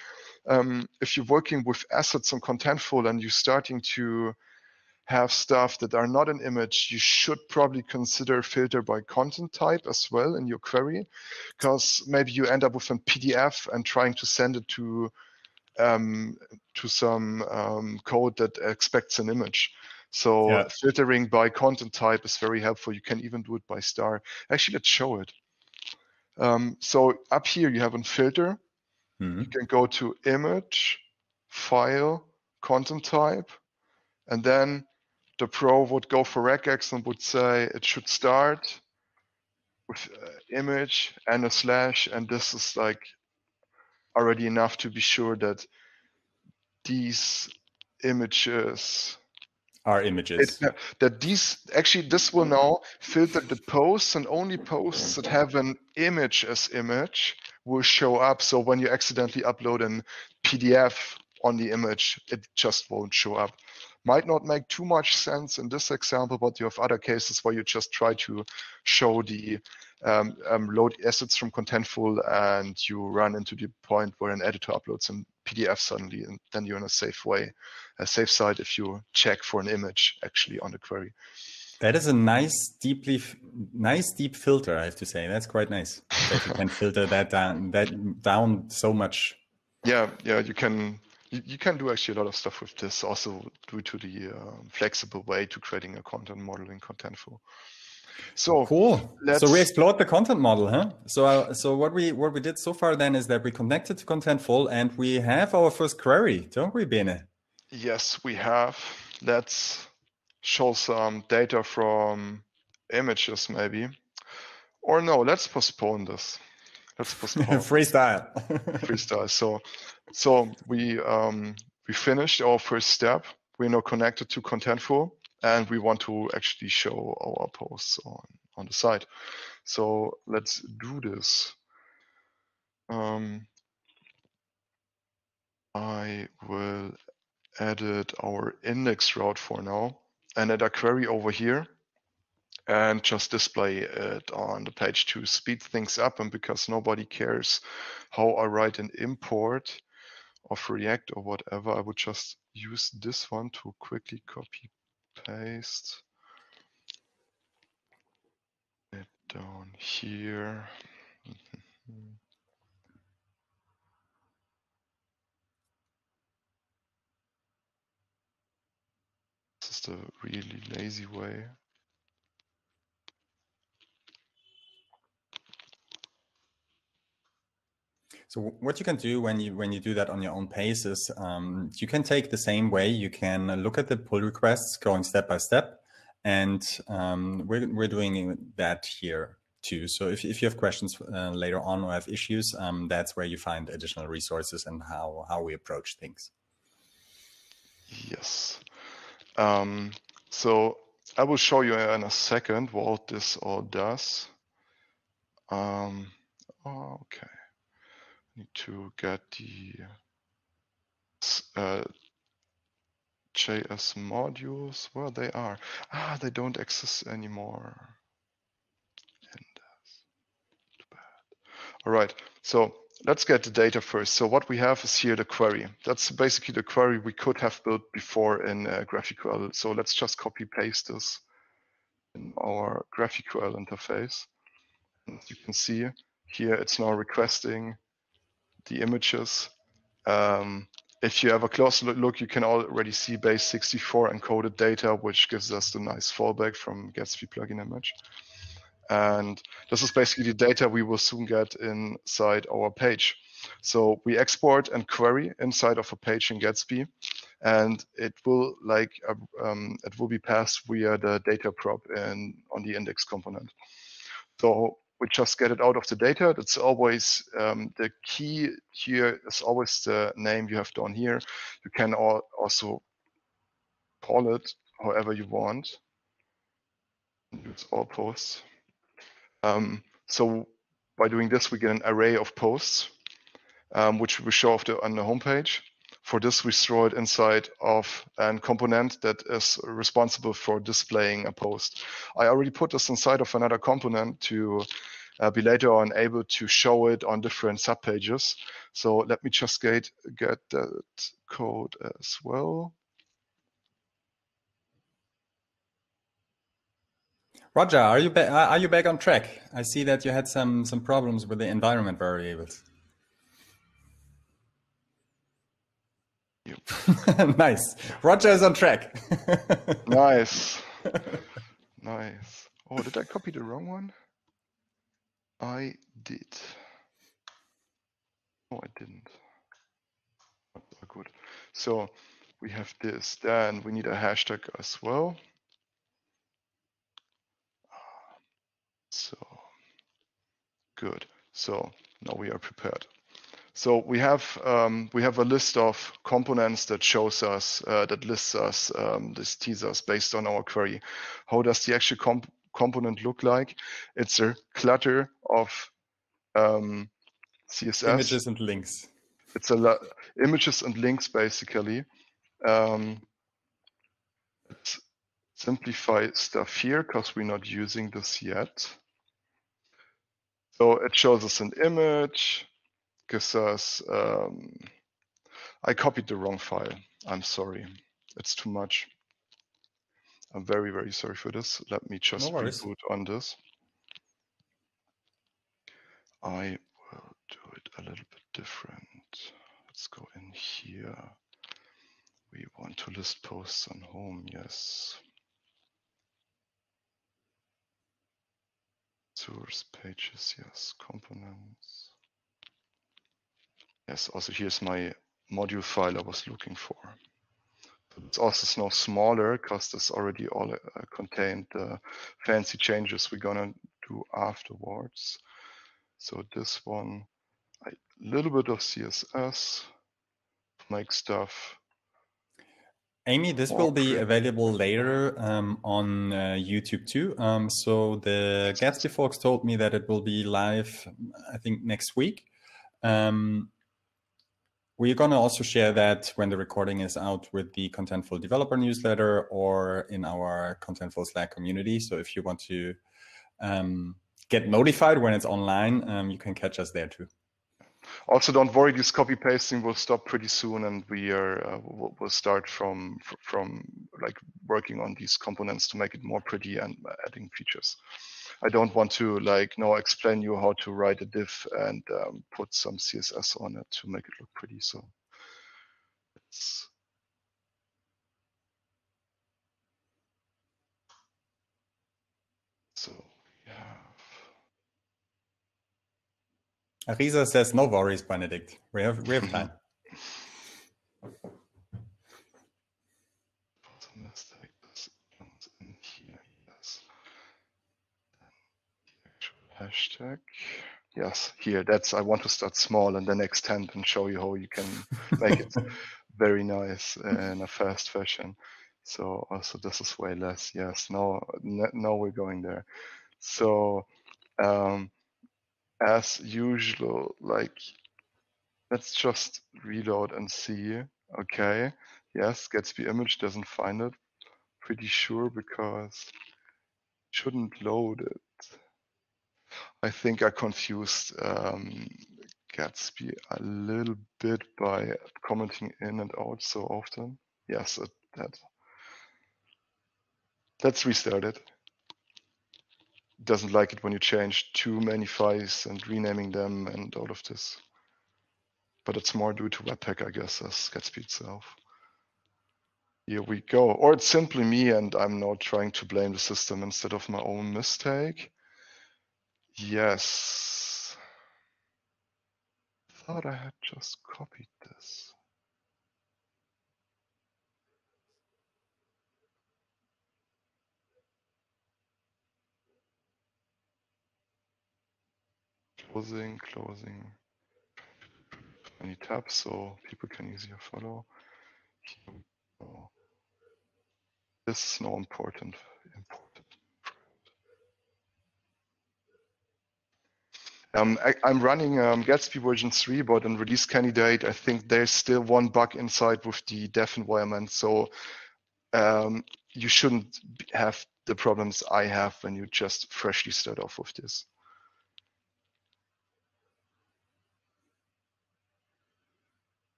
Um, if you're working with assets on Contentful and you're starting to have stuff that are not an image, you should probably consider filter by content type as well in your query, because maybe you end up with a PDF and trying to send it to um, to some um, code that expects an image. So yeah. filtering by content type is very helpful. You can even do it by star. Actually, let's show it. Um, so up here you have a filter. Mm -hmm. You can go to image, file, content type, and then the pro would go for regex and would say it should start with uh, image and a slash, and this is like already enough to be sure that these images are images. It, that these actually this will now filter the posts and only posts that have an image as image will show up. So when you accidentally upload an PDF on the image, it just won't show up might not make too much sense in this example, but you have other cases where you just try to show the um, um, load assets from Contentful and you run into the point where an editor uploads a PDF suddenly, and then you're in a safe way, a safe side if you check for an image actually on the query. That is a nice, deeply nice deep filter. I have to say that's quite nice that you can filter that down that down so much. Yeah, yeah, you can you, you, can do actually a lot of stuff with this also due to the uh, flexible way to creating a content model in Contentful. So cool. So we explored the content model, huh? So uh, so what we what we did so far then is that we connected to Contentful and we have our first query, don't we, Bene? Yes, we have. Let's show some data from images maybe. Or no, let's postpone this. Let's postpone. Freestyle. Freestyle. So so we um, we finished our first step. We're now connected to Contentful, and we want to actually show our posts on on the site. So let's do this. Um, I will edit our index route for now and add a query over here and just display it on the page to speed things up and because nobody cares how I write an import of React or whatever, I would just use this one to quickly copy paste it down here. Mm-hmm. this is the really lazy way. So what you can do when you when you do that on your own pace is um, you can take the same way. You can look at the pull requests going step by step, and um, we're we're doing that here too. So if if you have questions uh, later on or have issues, um, that's where you find additional resources and how how we approach things. Yes. Um, so I will show you in a second what this all does. Um, okay need to get the uh, JS modules, where they are. Ah, they don't exist anymore. Too bad. All right, so let's get the data first. So what we have is here the query. That's basically the query we could have built before in uh, GraphQL. So let's just copy paste this in our GraphQL interface. As you can see here, it's now requesting the images. Um, if you have a closer look, you can already see base 64 encoded data, which gives us the nice fallback from Gatsby plugin image. And this is basically the data we will soon get inside our page. So we export and query inside of a page in Gatsby, and it will like uh, um, it will be passed via the data prop in on the index component. So we just get it out of the data. That's always um, the key here is always the name you have down here. You can also call it however you want. Use all posts. Um, so by doing this, we get an array of posts, um, which we show the, on the homepage. For this, we store it inside of a component that is responsible for displaying a post. I already put this inside of another component to uh, be later on able to show it on different subpages. So let me just get, get that code as well. Roger, are you? Are you back on track? I see that you had some some problems with the environment variables. nice. Roger is on track. nice. Nice. Oh, did I copy the wrong one? I did. Oh, I didn't. Oh, good. So we have this. Then we need a hashtag as well. Ah, so good. So now we are prepared. So we have um, we have a list of components that shows us uh, that lists us um, this teasers based on our query. How does the actual comp component look like? It's a clutter of um, CSS images and links. It's a lot images and links basically. Um, let's simplify stuff here because we're not using this yet. So it shows us an image, gives us, um, I copied the wrong file. I'm sorry. It's too much. I'm very, very sorry for this. Let me just no reboot on this. I will do it a little bit different. Let's go in here. We want to list posts on home, yes. source pages, yes, components. Yes, also here's my module file I was looking for. But it's also now smaller because this already all uh, contained the fancy changes we're gonna do afterwards. So this one, a little bit of CSS, make stuff Amy, this will be available later um, on uh, YouTube too. Um, so the Gatsby folks told me that it will be live, I think, next week. Um, we're going to also share that when the recording is out with the Contentful developer newsletter or in our Contentful Slack community. So if you want to um, get notified when it's online, um, you can catch us there too. Also, don't worry, this copy pasting will stop pretty soon, and we are uh, we'll start from from like working on these components to make it more pretty and adding features. I don't want to like now explain you how to write a div and um, put some CSS on it to make it look pretty. So it's so Arisa says, no worries, Benedikt. We have, we have time. Hashtag. Yes, here, that's, I want to start small and then extend and show you how you can make it very nice in a fast fashion. So also this is way less. Yes, now, now we're going there. So um, as usual, like, let's just reload and see. Okay, yes, Gatsby image doesn't find it. Pretty sure because shouldn't load it. I think I confused um, Gatsby a little bit by commenting in and out so often. Yes, it, that. Let's restart it doesn't like it when you change too many files and renaming them and all of this. But it's more due to Webpack, I guess, as Gatsby itself. Here we go. Or it's simply me and I'm now trying to blame the system instead of my own mistake. Yes. Thought I had just copied this. Closing, closing. Any tabs so people can easier follow. This is no important. Important. Um, I, am running um, Gatsby version 3, but on release candidate, I think there's still one bug inside with the dev environment. So um, you shouldn't have the problems I have when you just freshly start off with this.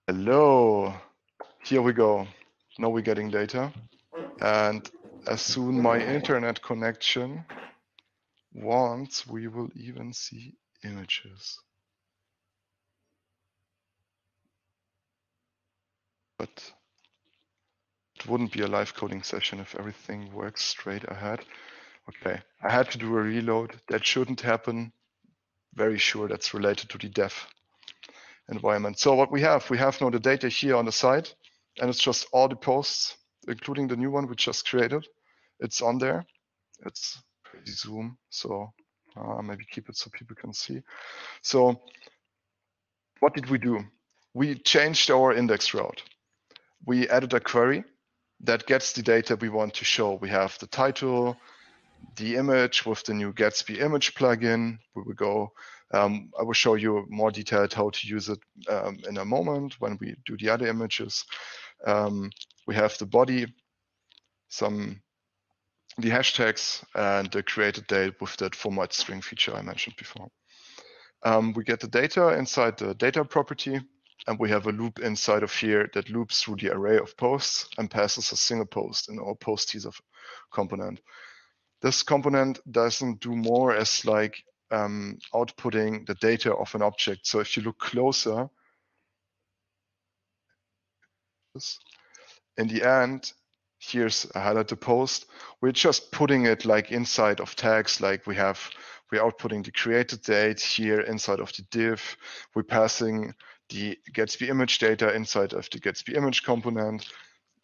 Hello, here we go. Now we're getting data. And as soon my internet connection wants, we will even see images. But it wouldn't be a live coding session if everything works straight ahead. Okay, I had to do a reload. That shouldn't happen. Very sure that's related to the dev environment. So what we have, we have now the data here on the side, and it's just all the posts, including the new one we just created. It's on there. It's crazy zoom, so uh, maybe keep it so people can see. So what did we do? We changed our index route. We added a query that gets the data we want to show. We have the title, the image with the new Gatsby image plugin. We will go, um, I will show you more detailed how to use it um, in a moment when we do the other images. Um, we have the body, some the hashtags and the created date with that format string feature I mentioned before. Um, we get the data inside the data property, and we have a loop inside of here that loops through the array of posts and passes a single post in our post teaser component. This component doesn't do more as like um, outputting the data of an object. So if you look closer, in the end, here's a highlighted post. We're just putting it like inside of tags, like we have, we're outputting the created date here inside of the div. We're passing the Gatsby image data inside of the Gatsby image component.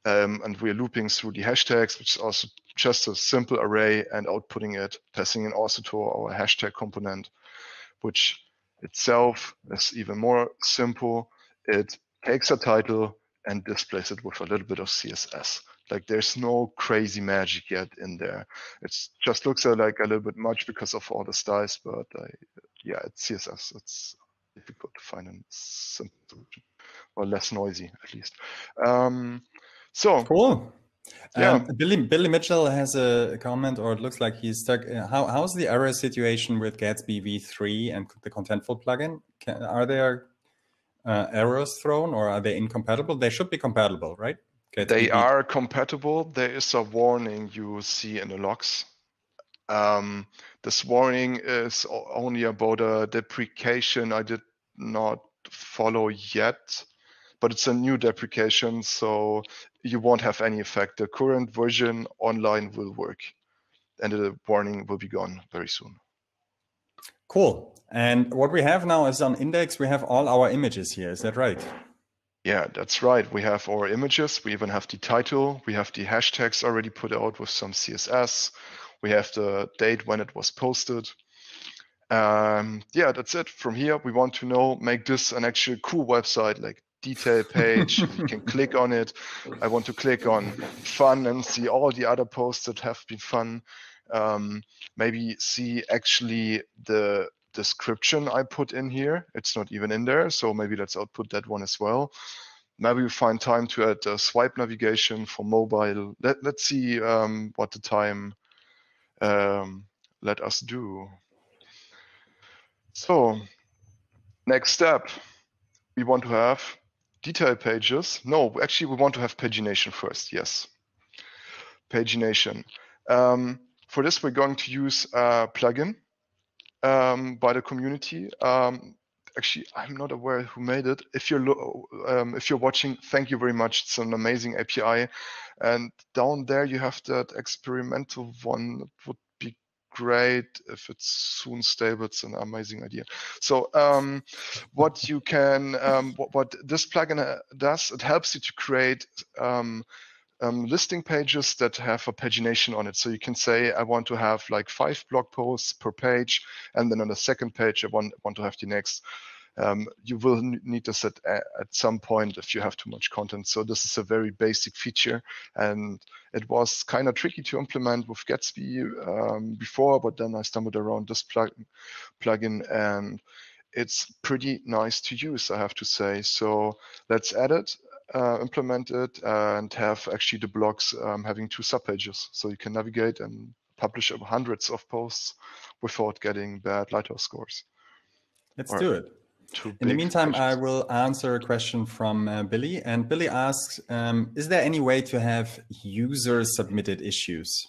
Um, and we're looping through the hashtags, which is also just a simple array and outputting it, passing in also to our hashtag component, which itself is even more simple. It takes a title and displays it with a little bit of CSS. Like there's no crazy magic yet in there. It just looks like a little bit much because of all the styles, but I, yeah, it's CSS. It's difficult to find a simple solution or less noisy at least. Um, so cool. Yeah. Um, Billy Billy Mitchell has a comment, or it looks like he's stuck. Uh, how how's the error situation with Gatsby v3 and the Contentful plugin? Can, are there uh, errors thrown, or are they incompatible? They should be compatible, right? Gatsby they are compatible. There is a warning you see in the logs. Um, this warning is only about a deprecation I did not follow yet but it's a new deprecation, so you won't have any effect. The current version online will work, and the warning will be gone very soon. Cool. And what we have now is on index, we have all our images here. Is that right? Yeah, that's right. We have our images. We even have the title. We have the hashtags already put out with some CSS. We have the date when it was posted. Um, yeah, that's it. From here, we want to know, make this an actual cool website, like detail page. you can click on it. I want to click on fun and see all the other posts that have been fun. Um, maybe see actually the description I put in here. It's not even in there, so maybe let's output that one as well. Maybe we find time to add a swipe navigation for mobile. Let, let's see um, what the time um, let us do. So next step, we want to have detail pages. No, actually, we want to have pagination first. Yes, pagination. Um, for this, we're going to use a plugin um, by the community. Um, actually, I'm not aware who made it. If you're um, if you're watching, thank you very much. It's an amazing API, and down there you have that experimental one. That would be great. If it's soon stable, it's an amazing idea. So um, what you can, um, what, what, this plugin uh, does, it helps you to create um, listing pages that have a pagination on it. So you can say, I want to have like five blog posts per page, and then on the second page, I want, want to have the next. Um, you will need this at, at some point if you have too much content. So this is a very basic feature, and it was kind of tricky to implement with Gatsby um, before, but then I stumbled around this plug plugin, and it's pretty nice to use, I have to say. So let's add it uh, implement it and have actually the blogs um, having two subpages. So you can navigate and publish hundreds of posts without getting bad Lighthouse scores. Let's or do it. In the meantime, I will answer a question from uh, Billy. And Billy asks, um, is there any way to have user submitted issues?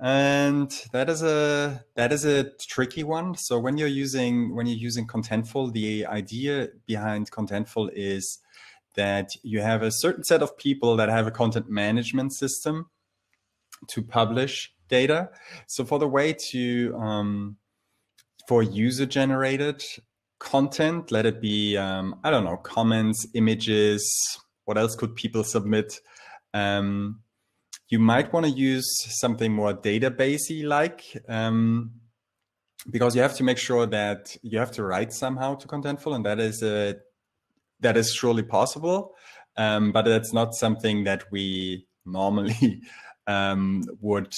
And that is a that is a tricky one. So when you're using when you're using Contentful, the idea behind Contentful is that you have a certain set of people that have a content management system to publish data. So for the way to um, for user generated content, let it be um, I don't know comments, images. What else could people submit? Um, you might want to use something more databasey like. Um, because you have to make sure that you have to write somehow to Contentful, and that is a that is surely possible, um, but that's not something that we normally um, would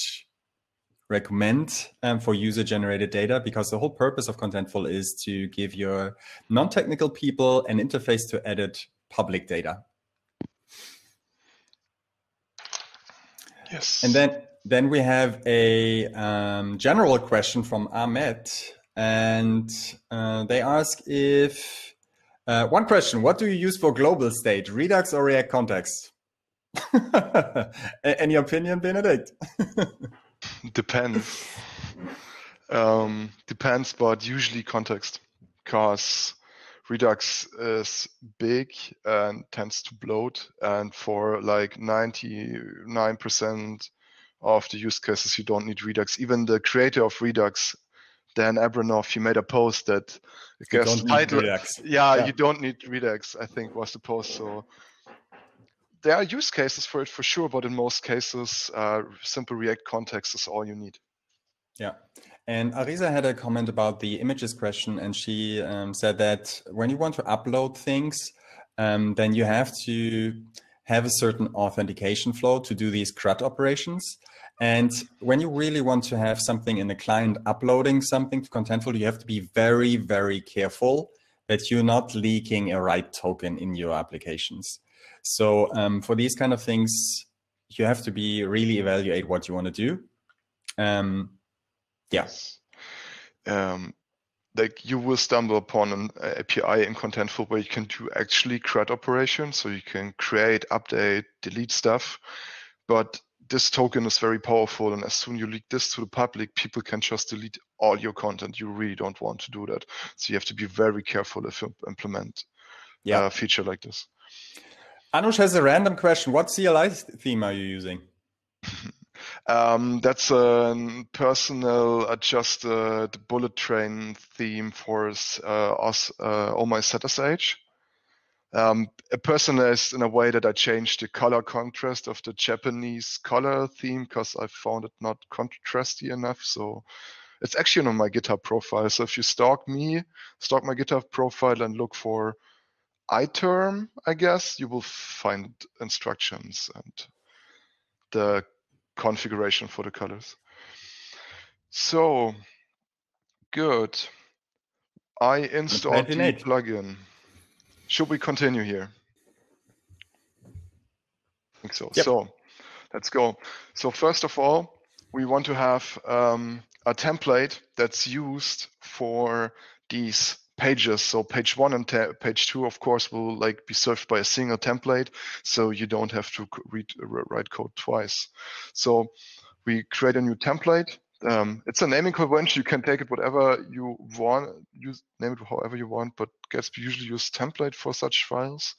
recommend um, for user generated data because the whole purpose of Contentful is to give your non technical people an interface to edit public data. Yes. And then then we have a um, general question from Ahmed, and uh, they ask if uh, one question: What do you use for global state, Redux or React context? Any opinion, Benedikt? depends. Um, depends, but usually context, because Redux is big and tends to bloat, and for like 99% of the use cases, you don't need Redux. Even the creator of Redux Dan Abramov, he made a post that I guess title, yeah, yeah, you don't need Redux, I think was the post. So there are use cases for it for sure, but in most cases, uh, simple React context is all you need. Yeah. And Arisa had a comment about the images question, and she um, said that when you want to upload things, um, then you have to have a certain authentication flow to do these CRUD operations. And when you really want to have something in the client uploading something to Contentful, you have to be very, very careful that you're not leaking a right token in your applications. So um, for these kind of things, you have to be really evaluate what you want to do. Um, yes. Um, like you will stumble upon an API in Contentful where you can do actually CRUD operations. So you can create, update, delete stuff. But this token is very powerful and as soon you leak this to the public people can just delete all your content. You really don't want to do that. So you have to be very careful if you implement yeah. a feature like this. Anush has a random question. What cli theme are you using? Um, that's a personal adjusted bullet train theme for uh, us, uh, all my ZSH um, a personalized in a way that I changed the color contrast of the Japanese color theme because I found it not contrasty enough. So it's actually on my GitHub profile. So if you stalk me, stalk my GitHub profile and look for iTerm, I guess, you will find instructions and the configuration for the colors. So good. I installed the plugin. Should we continue here? I think so. Yep. So let's go. So first of all, we want to have um, a template that's used for these pages. So page one and page two, of course, will like be served by a single template, so you don't have to read write code twice. So we create a new template um, it's a naming convention. You can take it whatever you want, use name it however you want, but Gatsby usually use template for such files,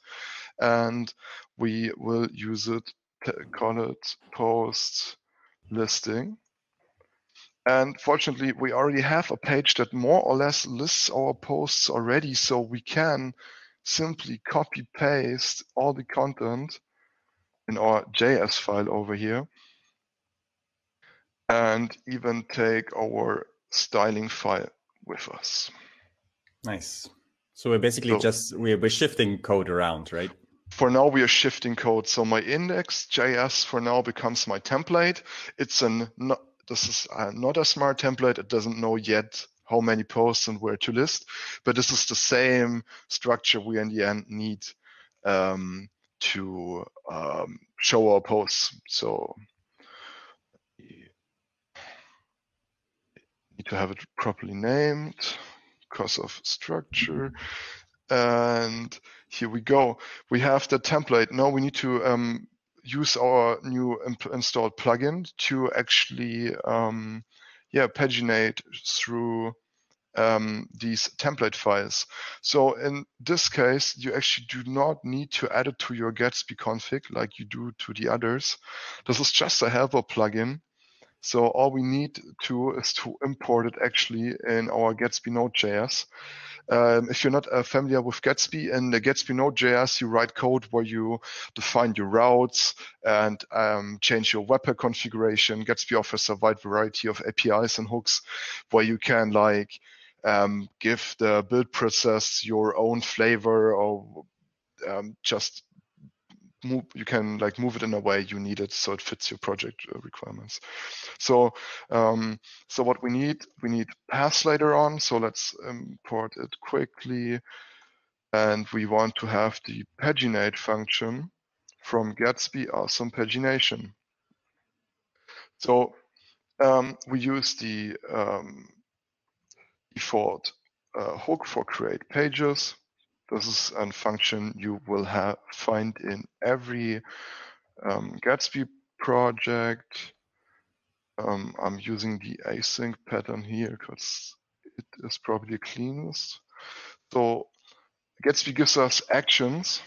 and we will use it, call it post listing, And fortunately, we already have a page that more or less lists our posts already. So we can simply copy paste all the content in our JS file over here and even take our styling file with us. Nice. So we're basically so, just we're, we're shifting code around, right? For now, we are shifting code. So my index.js for now becomes my template. It's an not, this is not a smart template. It doesn't know yet how many posts and where to list, but this is the same structure we in the end need um, to um, show our posts. So need to have it properly named because of structure. And here we go. We have the template. Now we need to um, use our new installed plugin to actually, um, yeah, paginate through um, these template files. So in this case, you actually do not need to add it to your Gatsby config like you do to the others. This is just a helper plugin so all we need to is to import it actually in our Gatsby Node.js. Um, if you're not uh, familiar with Gatsby, in the Gatsby Node.js, you write code where you define your routes and um, change your webpack configuration. Gatsby offers a wide variety of APIs and hooks where you can like um, give the build process your own flavor or um, just move, you can like move it in a way you need it so it fits your project uh, requirements. So, um, so what we need, we need paths later on. So let's import it quickly. And we want to have the paginate function from Gatsby awesome pagination. So um, we use the um, default uh, hook for create pages. This is a function you will have find in every um, Gatsby project. Um, I'm using the async pattern here because it is probably the cleanest. So Gatsby gives us actions,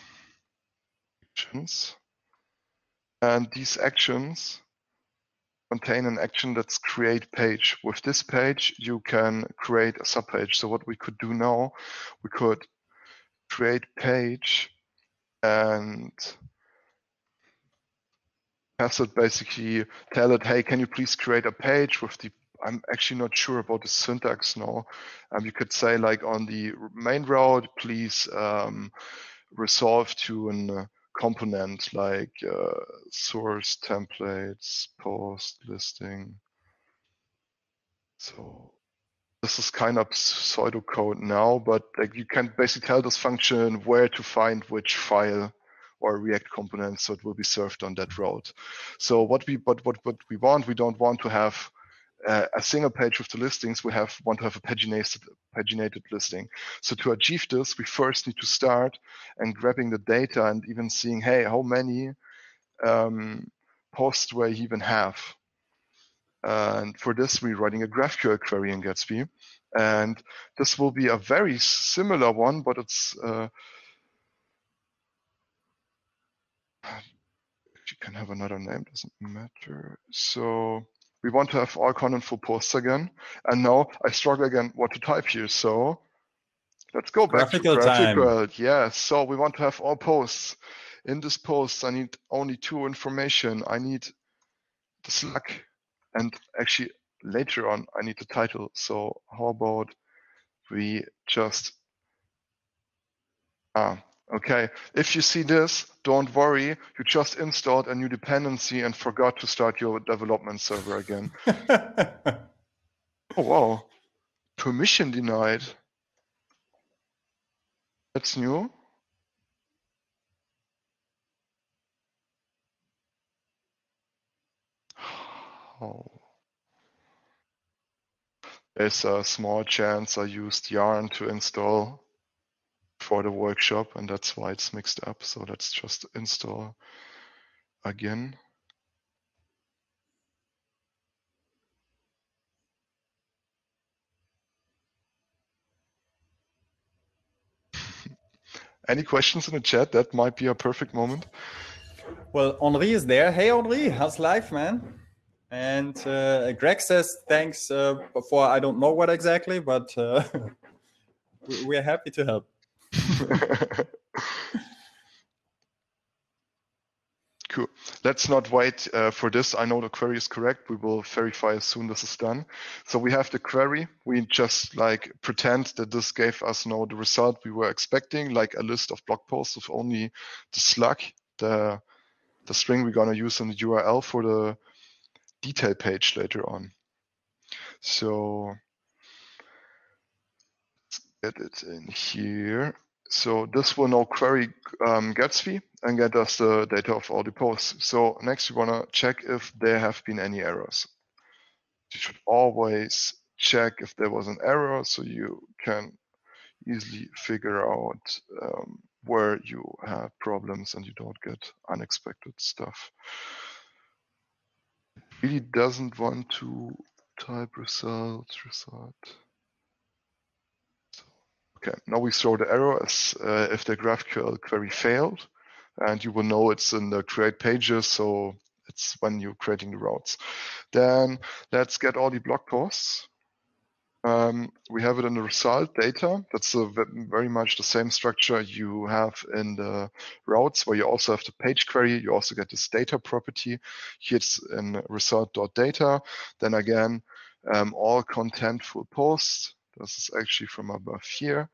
actions, and these actions contain an action that's create page. With this page, you can create a subpage. So what we could do now, we could create page and pass it basically tell it, hey, can you please create a page with the I'm actually not sure about the syntax now. Um, you could say like on the main route, please um, resolve to a uh, component like uh, source templates, post listing. So this is kind of pseudocode now, but like you can basically tell this function where to find which file or React component, so it will be served on that route. So what we but what what we want, we don't want to have uh, a single page with the listings. We have want to have a paginated paginated listing. So to achieve this, we first need to start and grabbing the data and even seeing, hey, how many um, posts I even have? And for this, we're writing a GraphQL query in Gatsby. And this will be a very similar one, but it's uh, you can have another name, doesn't matter. So we want to have all content contentful posts again. And now I struggle again what to type here. So let's go back GraphiQL to GraphiQL. Time. Yeah, so we want to have all posts. In this post, I need only two information. I need the slug and actually later on, I need the title. So how about we just, ah, okay. If you see this, don't worry. You just installed a new dependency and forgot to start your development server again. oh, wow. Permission denied. That's new. Oh. There's a small chance I used yarn to install for the workshop and that's why it's mixed up. So let's just install again. Any questions in the chat? That might be a perfect moment. Well, Henri is there. Hey, Henri, how's life, man? And uh, Greg says thanks uh, for I don't know what exactly, but uh, we're happy to help. cool. Let's not wait uh, for this. I know the query is correct. We will verify as soon as this is done. So we have the query. We just like pretend that this gave us now the result we were expecting, like a list of blog posts with only the slug, the the string we're gonna use in the URL for the detail page later on. So let's get it in here. So this will now query um, Gatsby and get us the data of all the posts. So next we want to check if there have been any errors. You should always check if there was an error so you can easily figure out um, where you have problems and you don't get unexpected stuff. Really doesn't want to type result, result. Okay, now we throw the error as uh, if the GraphQL query failed, and you will know it's in the create pages, so it's when you're creating the routes. Then let's get all the blog posts. Um, we have it in the result data. That's a, very much the same structure you have in the routes, where you also have the page query. You also get this data property. Here it's in result.data. Then again, um, all contentful posts this is actually from above here.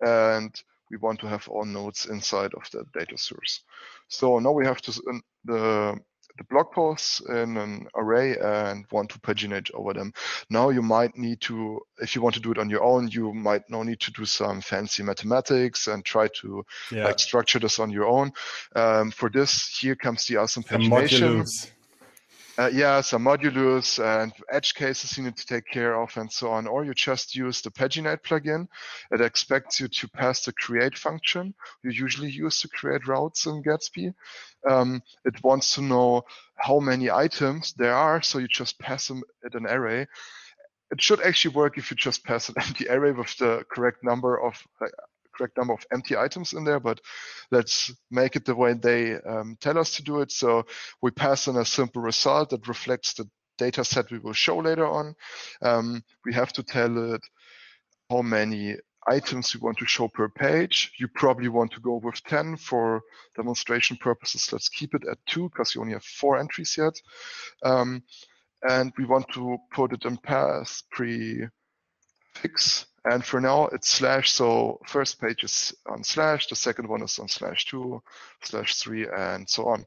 And we want to have all nodes inside of that data source. So now we have to, the, the blog posts in an array and want to paginate over them. Now you might need to, if you want to do it on your own, you might now need to do some fancy mathematics and try to yeah. like structure this on your own. Um, for this, here comes the awesome pagination uh, yeah, some modulus and edge cases you need to take care of and so on. Or you just use the paginate plugin. It expects you to pass the create function you usually use to create routes in Gatsby. Um, it wants to know how many items there are, so you just pass them at an array. It should actually work if you just pass an empty array with the correct number of uh, correct number of empty items in there, but let's make it the way they um, tell us to do it. So we pass in a simple result that reflects the data set we will show later on. Um, we have to tell it how many items you want to show per page. You probably want to go with 10 for demonstration purposes. Let's keep it at two because you only have four entries yet. Um, and we want to put it in path prefix and for now, it's slash. So first page is on slash, the second one is on slash two, slash three, and so on.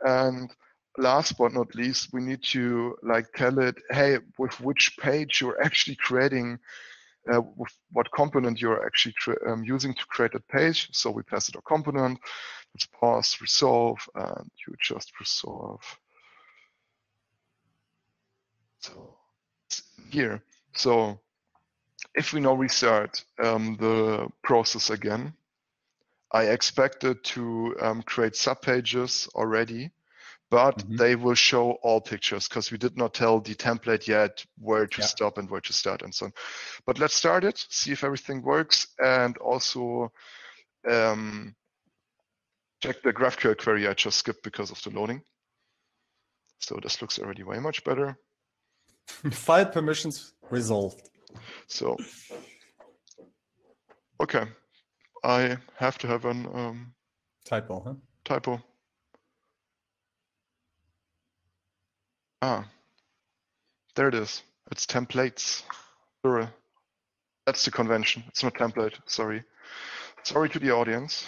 And last but not least, we need to like tell it, hey, with which page you're actually creating, uh, what component you're actually um, using to create that page. So we pass it a component. Let's pause, resolve, and you just resolve. So here. So if we now restart um, the process again, I expected to um, create subpages already, but mm-hmm. they will show all pictures because we did not tell the template yet where to yeah. stop and where to start and so on. But let's start it, see if everything works, and also um, check the GraphQL query I just skipped because of the loading. So this looks already way much better. File permissions resolved. So, okay, I have to have an um, typo, huh? Typo. Ah, there it is. It's templates. That's the convention. It's not template. Sorry. Sorry to the audience.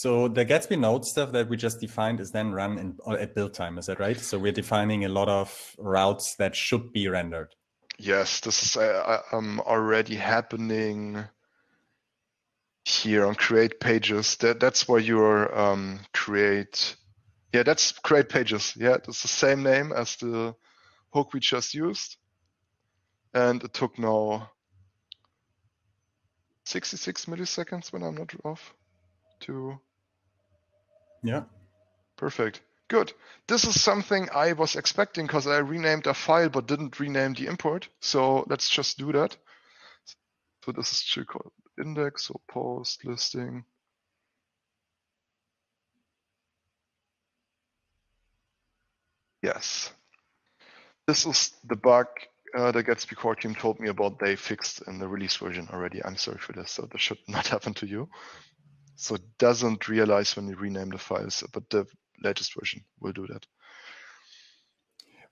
So the Gatsby node stuff that we just defined is then run in, at build time. Is that right? So we're defining a lot of routes that should be rendered. Yes, this is uh, uh, um, already happening here on create pages. That that's where your um, create. Yeah, that's create pages. Yeah, it's the same name as the hook we just used, and it took now 66 milliseconds when I'm not off to yeah. Perfect. Good. This is something I was expecting because I renamed a file but didn't rename the import. So let's just do that. So this is true called index or post listing. Yes. This is the bug uh, the Gatsby core team told me about they fixed in the release version already. I'm sorry for this. So this should not happen to you. So it doesn't realize when you rename the files, but the latest version will do that.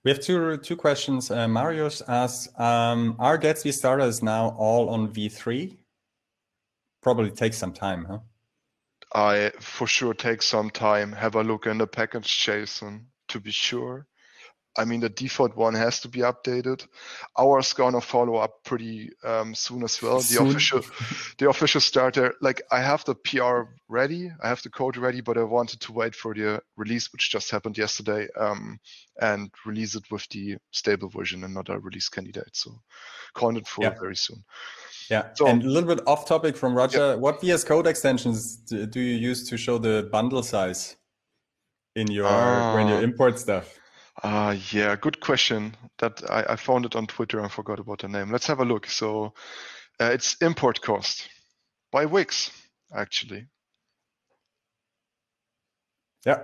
We have two two questions. Uh, Marius asks, um, are Gatsby starters now all on V3? Probably takes some time, huh? I for sure take some time. Have a look in the package JSON to be sure. I mean, the default one has to be updated. Ours gonna follow up pretty um, soon as well. Soon. The official, the official starter. Like I have the PR ready, I have the code ready, but I wanted to wait for the release, which just happened yesterday, um, and release it with the stable version and not a release candidate. So, it full Yeah. very soon. Yeah. So- and a little bit off topic from Roger. What VS Code extensions do, you use to show the bundle size in your when you Ah. import stuff? Uh, yeah, good question. That I, I found it on Twitter. and forgot about the name. Let's have a look. So, uh, it's import cost by Wix, actually. Yeah.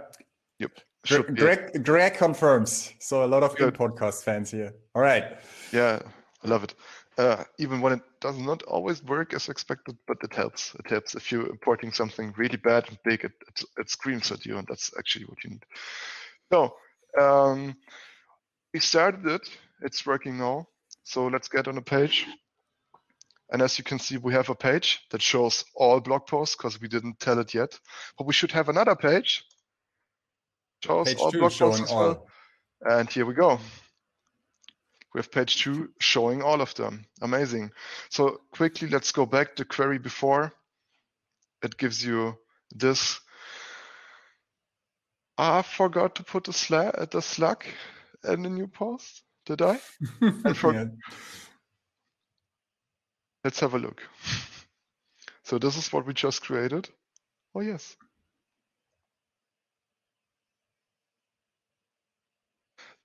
Yep. Should Greg, Greg confirms. So a lot of Good. import cost fans here. All right. Yeah, I love it. Uh, even when it does not always work as expected, but it helps. It helps if you're importing something really bad and big, it, it, it screams at you, and that's actually what you need. So um, we started it. It's working now. So let's get on a page. And as you can see, we have a page that shows all blog posts because we didn't tell it yet. But we should have another page. Shows Page all blog posts as well. all. And here we go. We have page two showing all of them. Amazing. So quickly, let's go back to query before. It gives you this. I forgot to put the slug, the slug in the new post. Did I? for- Yeah. Let's have a look. So this is what we just created. Oh yes.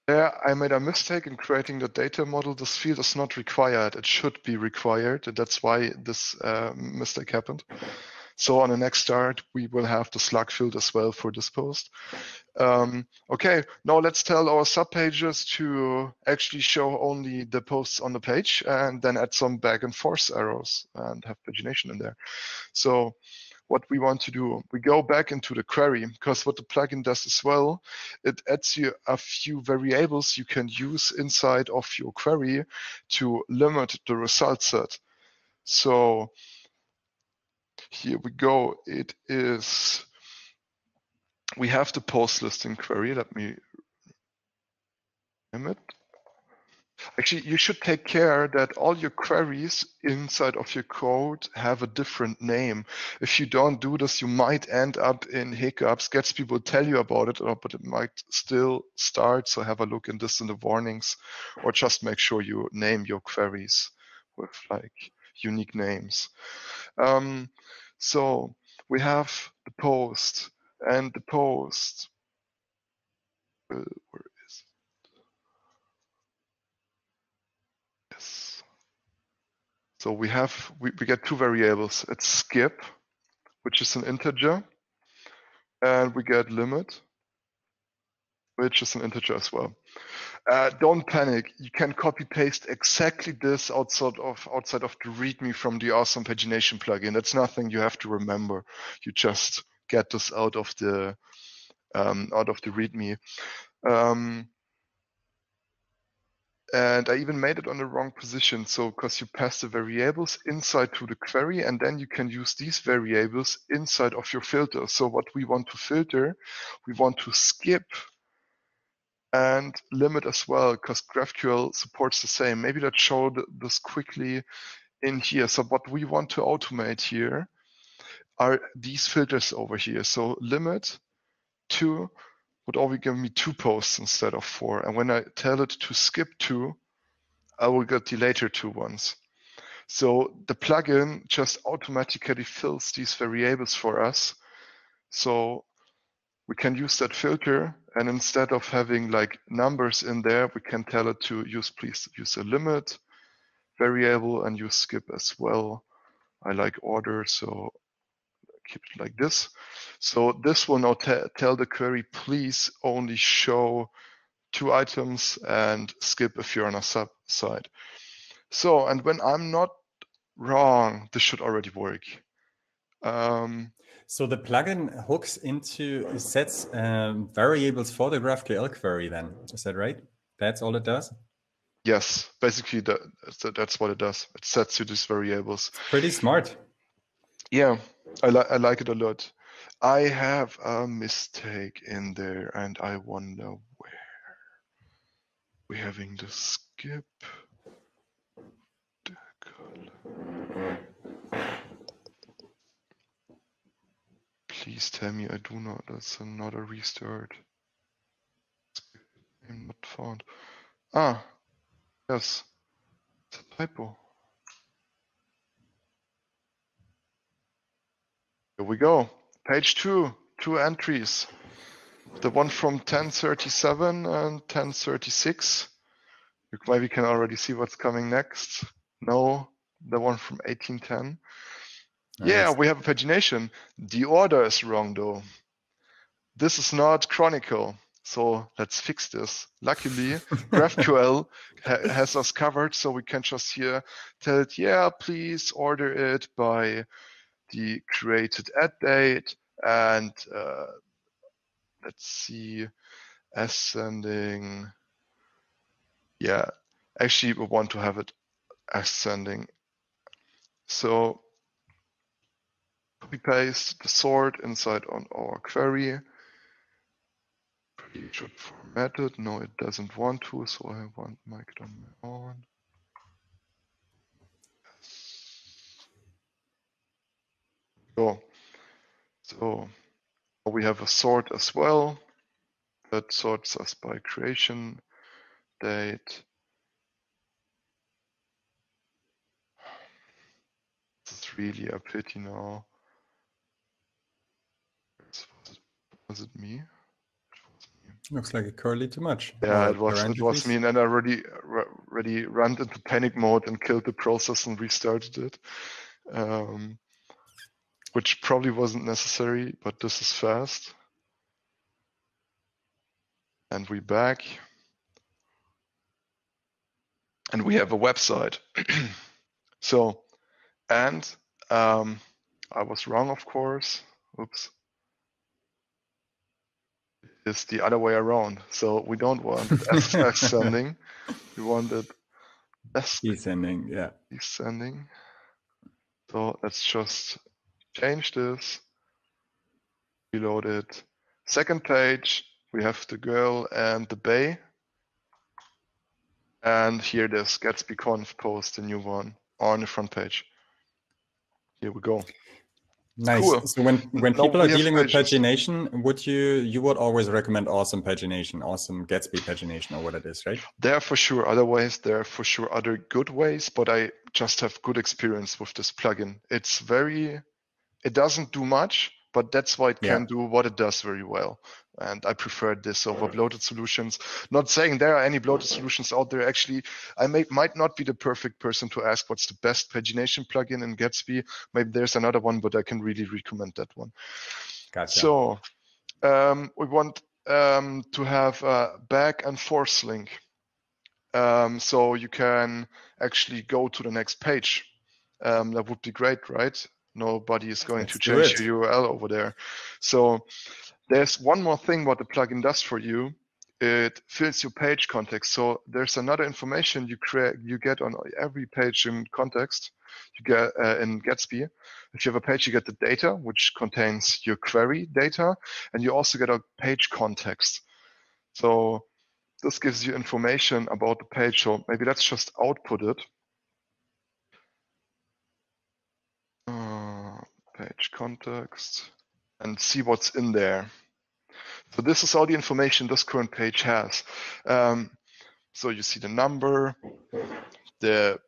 There, I made a mistake in creating the data model. This field is not required. It should be required. and That's why this uh, mistake happened. So on the next start, we will have the slug field as well for this post. Um, okay, now let's tell our subpages to actually show only the posts on the page and then add some back and forth arrows and have pagination in there. So what we want to do, we go back into the query because what the plugin does as well, it adds you a few variables you can use inside of your query to limit the result set. So here we go. It is, we have the post listing query. Let me name it. Actually, you should take care that all your queries inside of your code have a different name. If you don't do this, you might end up in hiccups. Gatsby will tell you about it, but it might still start. So have a look in this in the warnings, or just make sure you name your queries with like unique names. Um, so we have the post and the post. Uh, where is it? Yes. So we have we, we get two variables. It's skip, which is an integer, and we get limit, which is an integer as well. Uh, don't panic. You can copy paste exactly this outside of outside of the README from the awesome pagination plugin. That's nothing you have to remember. You just get this out of the um, out of the README. Um, and I even made it on the wrong position. So because you pass the variables inside to the query, and then you can use these variables inside of your filter. So what we want to filter, we want to skip and limit as well because GraphQL supports the same. Maybe let's show this quickly in here. So what we want to automate here are these filters over here. So limit to would only give me two posts instead of four. And when I tell it to skip two, I will get the later two ones. So the plugin just automatically fills these variables for us. So we can use that filter and instead of having like numbers in there, we can tell it to use, please use a limit variable and use skip as well. I like order, so keep it like this. So this will now tell the query, please only show two items and skip if you're on a sub side. So, and when I'm not wrong, this should already work. Um, so the plugin hooks into sets um, variables for the GraphQL query then, is that right? That's all it does? Yes, basically that, that's what it does. It sets you these variables. Pretty smart. Yeah, I, li I like it a lot. I have a mistake in there and I wonder where. We're having the skip. Please tell me I do not, that's not a restart. I'm not found. Ah, yes, it's a typo. Here we go. Page two, two entries. The one from 1037 and 1036. You maybe can already see what's coming next. No, the one from 1810. Yeah, we have a pagination. The order is wrong though. This is not Chronicle. So let's fix this. Luckily, GraphQL ha has us covered, so we can just here tell it, yeah, please order it by the created add date and uh, let's see ascending yeah actually we want to have it ascending so copy paste the sort inside on our query pretty should format it no it doesn't want to so I want it on my own So, so we have a sort as well that sorts us by creation date. This is really a pity now. Was it, was it me? Looks like a curly too much. Yeah, it was. It was me, and then I already, already ran into panic mode and killed the process and restarted it. Um, which probably wasn't necessary, but this is fast. And we back. And we have a website. so, and um, I was wrong, of course. Oops. It's the other way around. So we don't want ascending. we want it descending. Yeah. Descending. So let's just change this, reload it. Second page, we have the girl and the bay. And here this Gatsby conf post, the new one, on the front page. Here we go. Nice. Cool. So when when people are dealing with pagination, would you you would always recommend awesome pagination, awesome Gatsby pagination, or what it is, right? There are for sure other ways. There are for sure other good ways, but I just have good experience with this plugin. It's very it doesn't do much, but that's why it yeah. can do what it does very well. And I prefer this over bloated solutions. Not saying there are any bloated solutions out there. Actually, I may, might not be the perfect person to ask what's the best pagination plugin in Gatsby. Maybe there's another one, but I can really recommend that one. Gotcha. So um, we want um, to have a back and forth link. Um, so you can actually go to the next page. Um, that would be great, right? Nobody is going Let's to change the URL over there. So there's one more thing what the plugin does for you. It fills your page context. So there's another information you create, you get on every page in context. You get uh, in Gatsby. If you have a page, you get the data, which contains your query data, and you also get a page context. So this gives you information about the page. So maybe let's just output it. page context, and see what's in there. So this is all the information this current page has. Um, so you see the number, the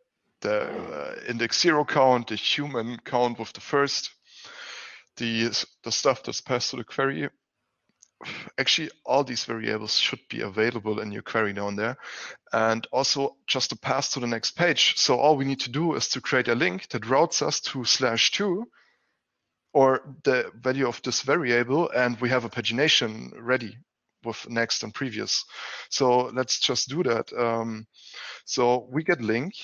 the uh, index zero count, the human count with the first, the the stuff that's passed to the query actually all these variables should be available in your query down there. And also just to pass to the next page. So all we need to do is to create a link that routes us to slash two or the value of this variable and we have a pagination ready with next and previous. So let's just do that. Um, so we get link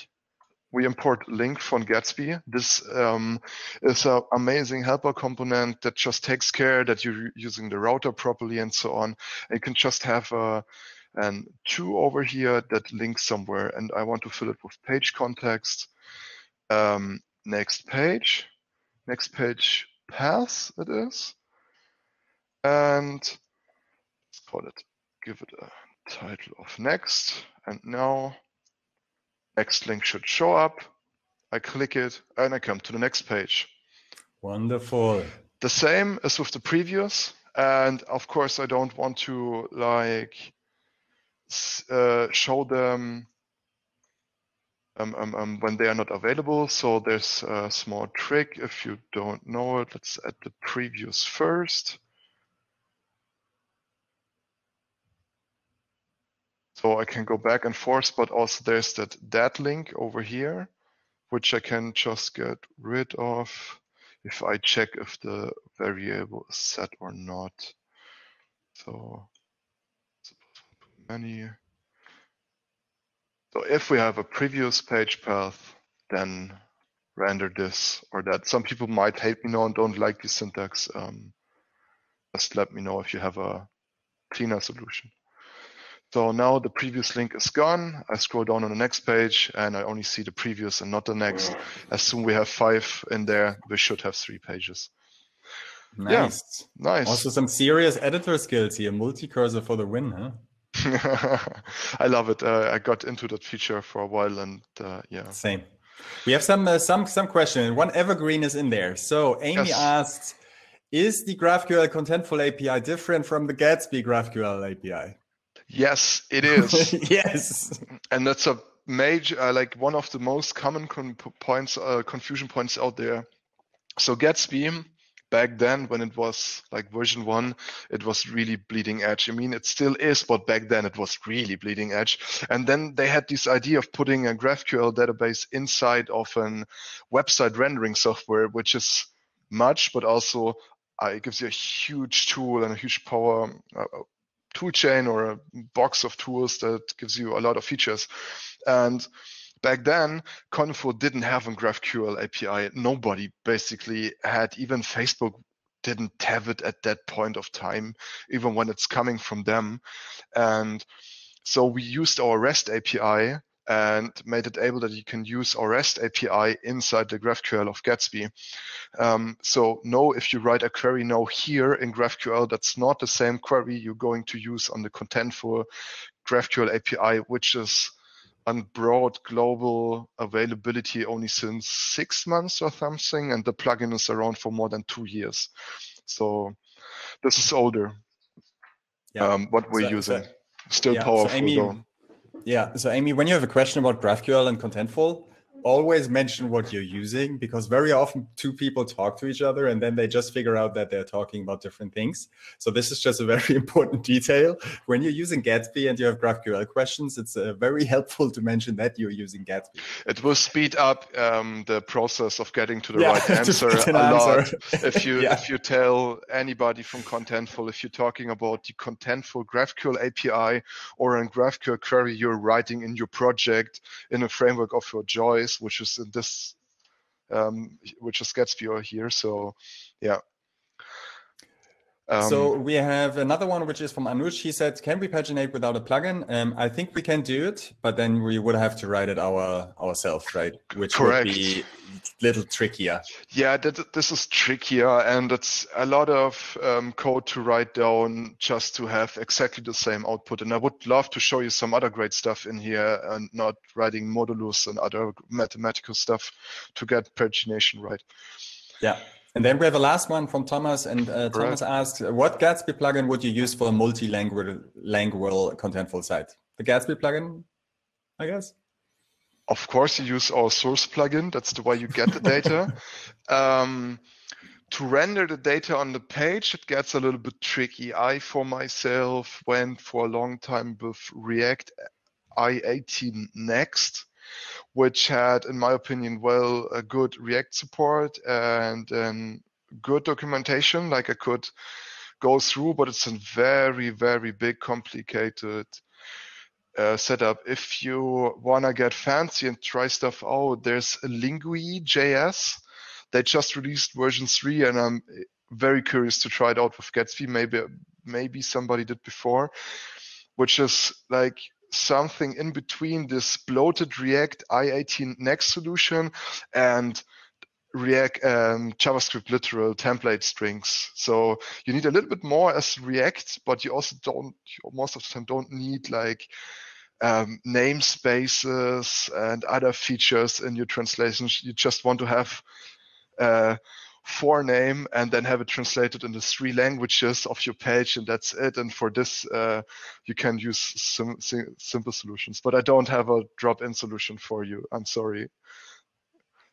we import link from Gatsby. This um, is an amazing helper component that just takes care that you're using the router properly and so on. You can just have a, an two over here that links somewhere and I want to fill it with page context. Um, next page, next page path it is. And let's call it, give it a title of next. And now Next link should show up. I click it and I come to the next page. Wonderful. The same as with the previous. And of course, I don't want to like uh, show them um, um, um, when they are not available. So there's a small trick if you don't know it. Let's add the previews first. So I can go back and forth, but also there's that that link over here, which I can just get rid of if I check if the variable is set or not. So many. So if we have a previous page path, then render this or that. Some people might hate me now and don't like the syntax. Um, just let me know if you have a cleaner solution. So now the previous link is gone. I scroll down on the next page and I only see the previous and not the next. As soon we have five in there, we should have three pages. Nice. Yeah, nice. Also some serious editor skills here. Multi-cursor for the win, huh? I love it. Uh, I got into that feature for a while and uh, yeah. Same. We have some uh, some some question. One evergreen is in there. So Amy yes. asked, is the GraphQL Contentful API different from the Gatsby GraphQL API? Yes, it is. yes, and that's a major, uh, like one of the most common points, uh, confusion points out there. So Gatsby back then when it was like version one, it was really bleeding edge. I mean, it still is, but back then it was really bleeding edge. And then they had this idea of putting a GraphQL database inside of an website rendering software, which is much, but also uh, it gives you a huge tool and a huge power uh, toolchain or a box of tools that gives you a lot of features. And back then, Contentful didn't have a GraphQL API. Nobody basically had, even Facebook didn't have it at that point of time, even when it's coming from them. And so we used our REST API and made it able that you can use our REST API inside the GraphQL of Gatsby. Um, so know if you write a query now here in GraphQL, that's not the same query you're going to use on the Contentful GraphQL API, which is on broad global availability only since six months or something, and the plugin is around for more than two years. So this is older. Yeah. Um, what we're so, using. So, Still yeah, powerful so Amy, though. Yeah. So, Amy, when you have a question about GraphQL and Contentful, always mention what you're using because very often two people talk to each other and then they just figure out that they're talking about different things. So this is just a very important detail. When you're using Gatsby and you have GraphQL questions, it's uh, very helpful to mention that you're using Gatsby. It will speed up um, the process of getting to the yeah, right answer a answer. lot. if you yeah. if you tell anybody from Contentful, if you're talking about the Contentful GraphQL API or a GraphQL query you're writing in your project in a framework of your choice, which is in this, um, which is Gatsby here. So, yeah. Um, so we have another one, which is from Anush. He said, "Can we paginate without a plugin?" Um, I think we can do it, but then we would have to write it our ourselves, right? Which Correct. would be a little trickier. Yeah, that, this is trickier, and it's a lot of um, code to write down just to have exactly the same output. And I would love to show you some other great stuff in here, and not writing modulus and other mathematical stuff to get pagination right. Yeah. And then we have a last one from Thomas, and uh, Thomas right. asked, "What Gatsby plugin would you use for a multilingual lingual contentful site?" The Gatsby plugin, I guess. Of course, you use our source plugin. That's the way you get the data. um, to render the data on the page, it gets a little bit tricky. I, for myself, went for a long time with React i18next, which had, in my opinion, well, a good React support and then good documentation. Like I could go through, but it's a very, very big, complicated uh, setup. If you want to get fancy and try stuff out, there's Lingui JS. They just released version three, and I'm very curious to try it out with Gatsby. Maybe maybe somebody did before, which is like something in between this bloated React i18next solution and React um, JavaScript literal template strings. So you need a little bit more as React, but you also don't most of the time don't need like um, namespaces and other features in your translations. You just want to have uh, for name and then have it translated into three languages of your page and that's it. And for this uh, you can use sim sim simple solutions. But i don't have a drop-in solution for you. I'm sorry.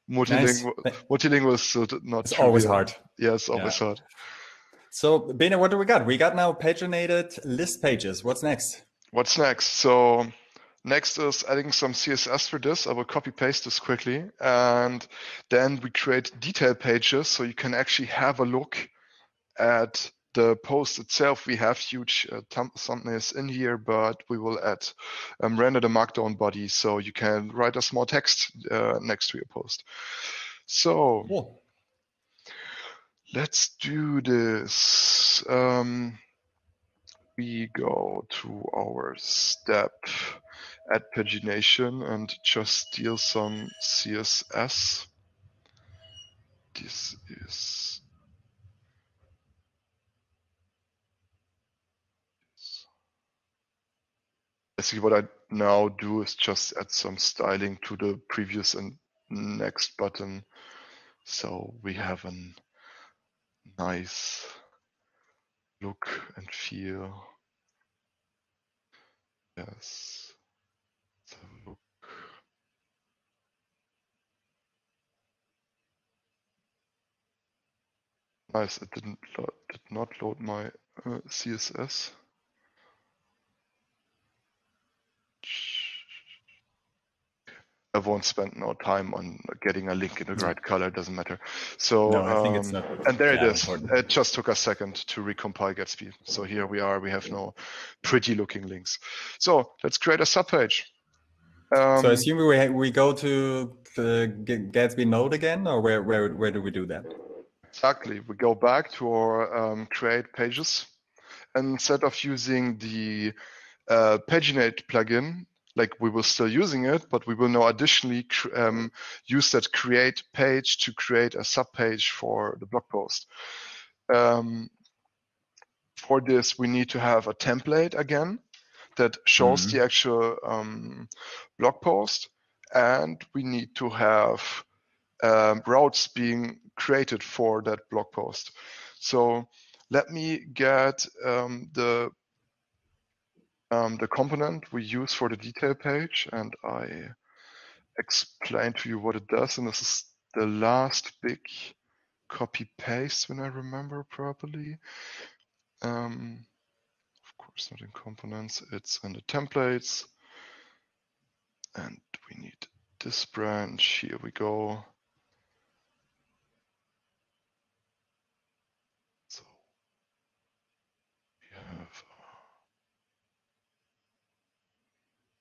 Multilingual nice. multilingual is not it's always hard. Yes always yeah. hard. So Bene, what do we got? We got now paginated list pages. What's next? What's next? So Next is adding some CSS for this. I will copy paste this quickly. And then we create detail pages so you can actually have a look at the post itself. We have huge uh, thumbnails in here, but we will add um, render the markdown body so you can write a small text uh, next to your post. So cool. let's do this. Um, we go to our step add pagination and just steal some CSS. This is basically what I now do is just add some styling to the previous and next button. So we have a nice look and feel. Yes. Nice, it didn't did not load my uh, CSS. I won't spend no time on getting a link in the right color. Doesn't matter. So no, I think it's um, not. And there it is. Important. It just took a second to recompile Gatsby. So here we are. We have no pretty looking links. So let's create a subpage. Um, so I assume we we go to the Gatsby node again, or where where where do we do that? Exactly. We go back to our um, create pages. And instead of using the uh, paginate plugin, like we will still using it, but we will now additionally um, use that create page to create a subpage for the blog post. Um, for this, we need to have a template again that shows mm -hmm. the actual um, blog post, and we need to have um, routes being created for that blog post. So let me get um, the um, the component we use for the detail page, and I explain to you what it does. And this is the last big copy paste, when I remember properly. Um, of course, not in components, it's in the templates. And we need this branch. Here we go.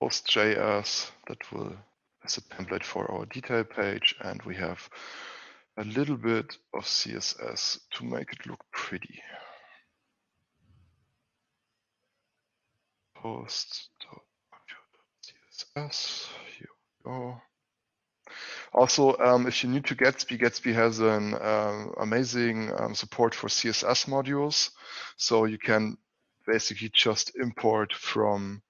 post.js that will as a template for our detail page and we have a little bit of CSS to make it look pretty. Post.css, here we go. Also, um, if you're new to Gatsby, Gatsby has an um, amazing um, support for CSS modules. So you can basically just import from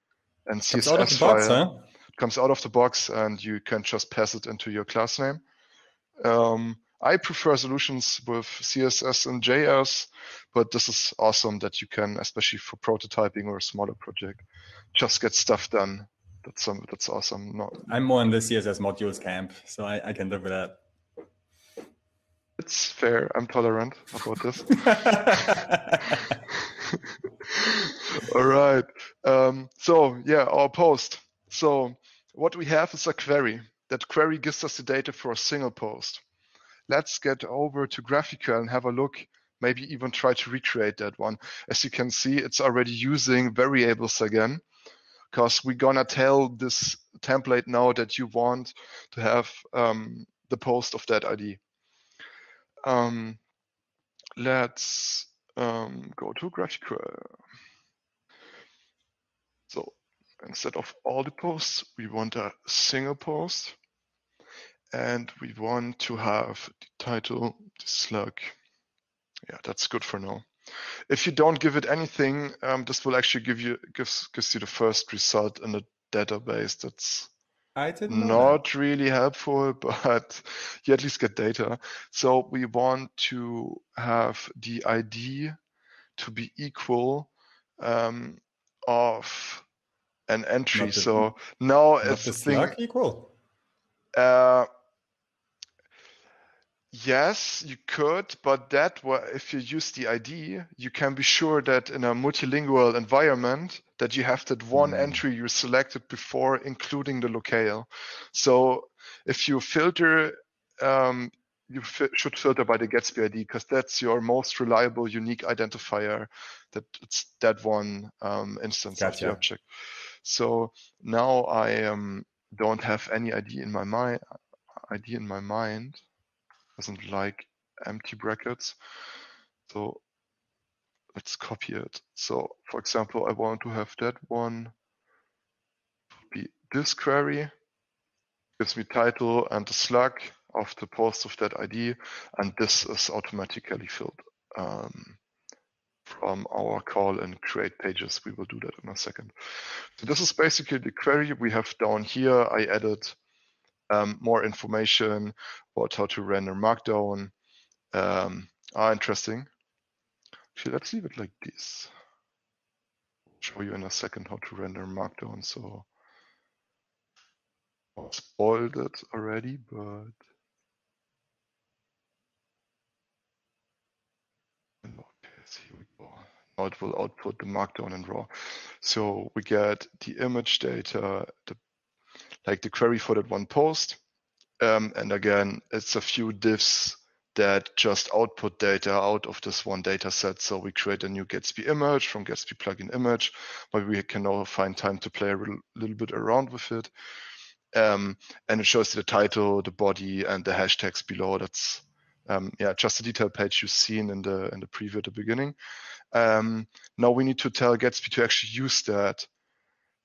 and CSS out of the box. Huh? comes out of the box and you can just pass it into your class name. Um, I prefer solutions with CSS-in-JS, but this is awesome that you can, especially for prototyping or a smaller project, just get stuff done. That's um, that's awesome. Not, I'm more in the CSS modules camp, so I, I can live with that. It's fair. I'm tolerant about this. All right. Um, so yeah, our post. So what we have is a query. That query gives us the data for a single post. Let's get over to GraphQL and have a look, maybe even try to recreate that one. As you can see, it's already using variables again, because we're gonna tell this template now that you want to have um, the post of that ID. Um, let's um, go to GraphQL. Instead of all the posts, we want a single post. And we want to have the title, the slug. Yeah, that's good for now. If you don't give it anything, um, this will actually give you gives gives you the first result in the database. That's I didn't not really helpful, but you at least get data. So we want to have the ID to be equal um, of an entry. Not the- so now it's the thing. equal. Uh, yes, you could, but that if you use the ID, you can be sure that in a multilingual environment that you have that one Hmm. entry you selected before, including the locale. So if you filter, um, you should filter by the Gatsby ID because that's your most reliable unique identifier. That it's that one um, instance of the object. So now I um, don't have any ID in my mind. ID in my mind doesn't like empty brackets. So let's copy it. So for example, I want to have that one be this query gives me title and the slug of the post of that ID, and this is automatically filled um, from our call and create pages. We will do that in a second. So this is basically the query we have down here. I added um, more information about how to render Markdown. Um, ah, interesting. Actually, let's leave it like this. Show you in a second how to render Markdown. So I spoiled it already, but Okay, here we It will output the Markdown in raw. So we get the image data, the like the query for that one post. Um, and again, it's a few divs that just output data out of this one data set. So we create a new Gatsby image from Gatsby plugin image, but we can now find time to play a little, little bit around with it. Um, and it shows the title, the body, and the hashtags below. That's um, yeah, just a detail page you've seen in the in the preview at the beginning. Um, now we need to tell Gatsby to actually use that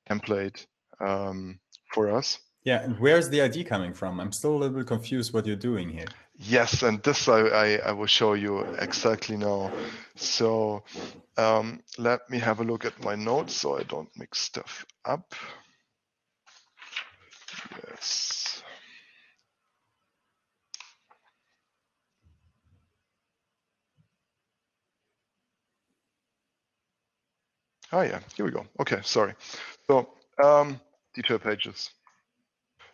template um, for us. Yeah, and where's the ID coming from? I'm still a little bit confused what you're doing here. Yes, and this I, I, I will show you exactly now. So um, let me have a look at my notes so I don't mix stuff up. Yes. Oh yeah, here we go. Okay, sorry. So um, detail pages.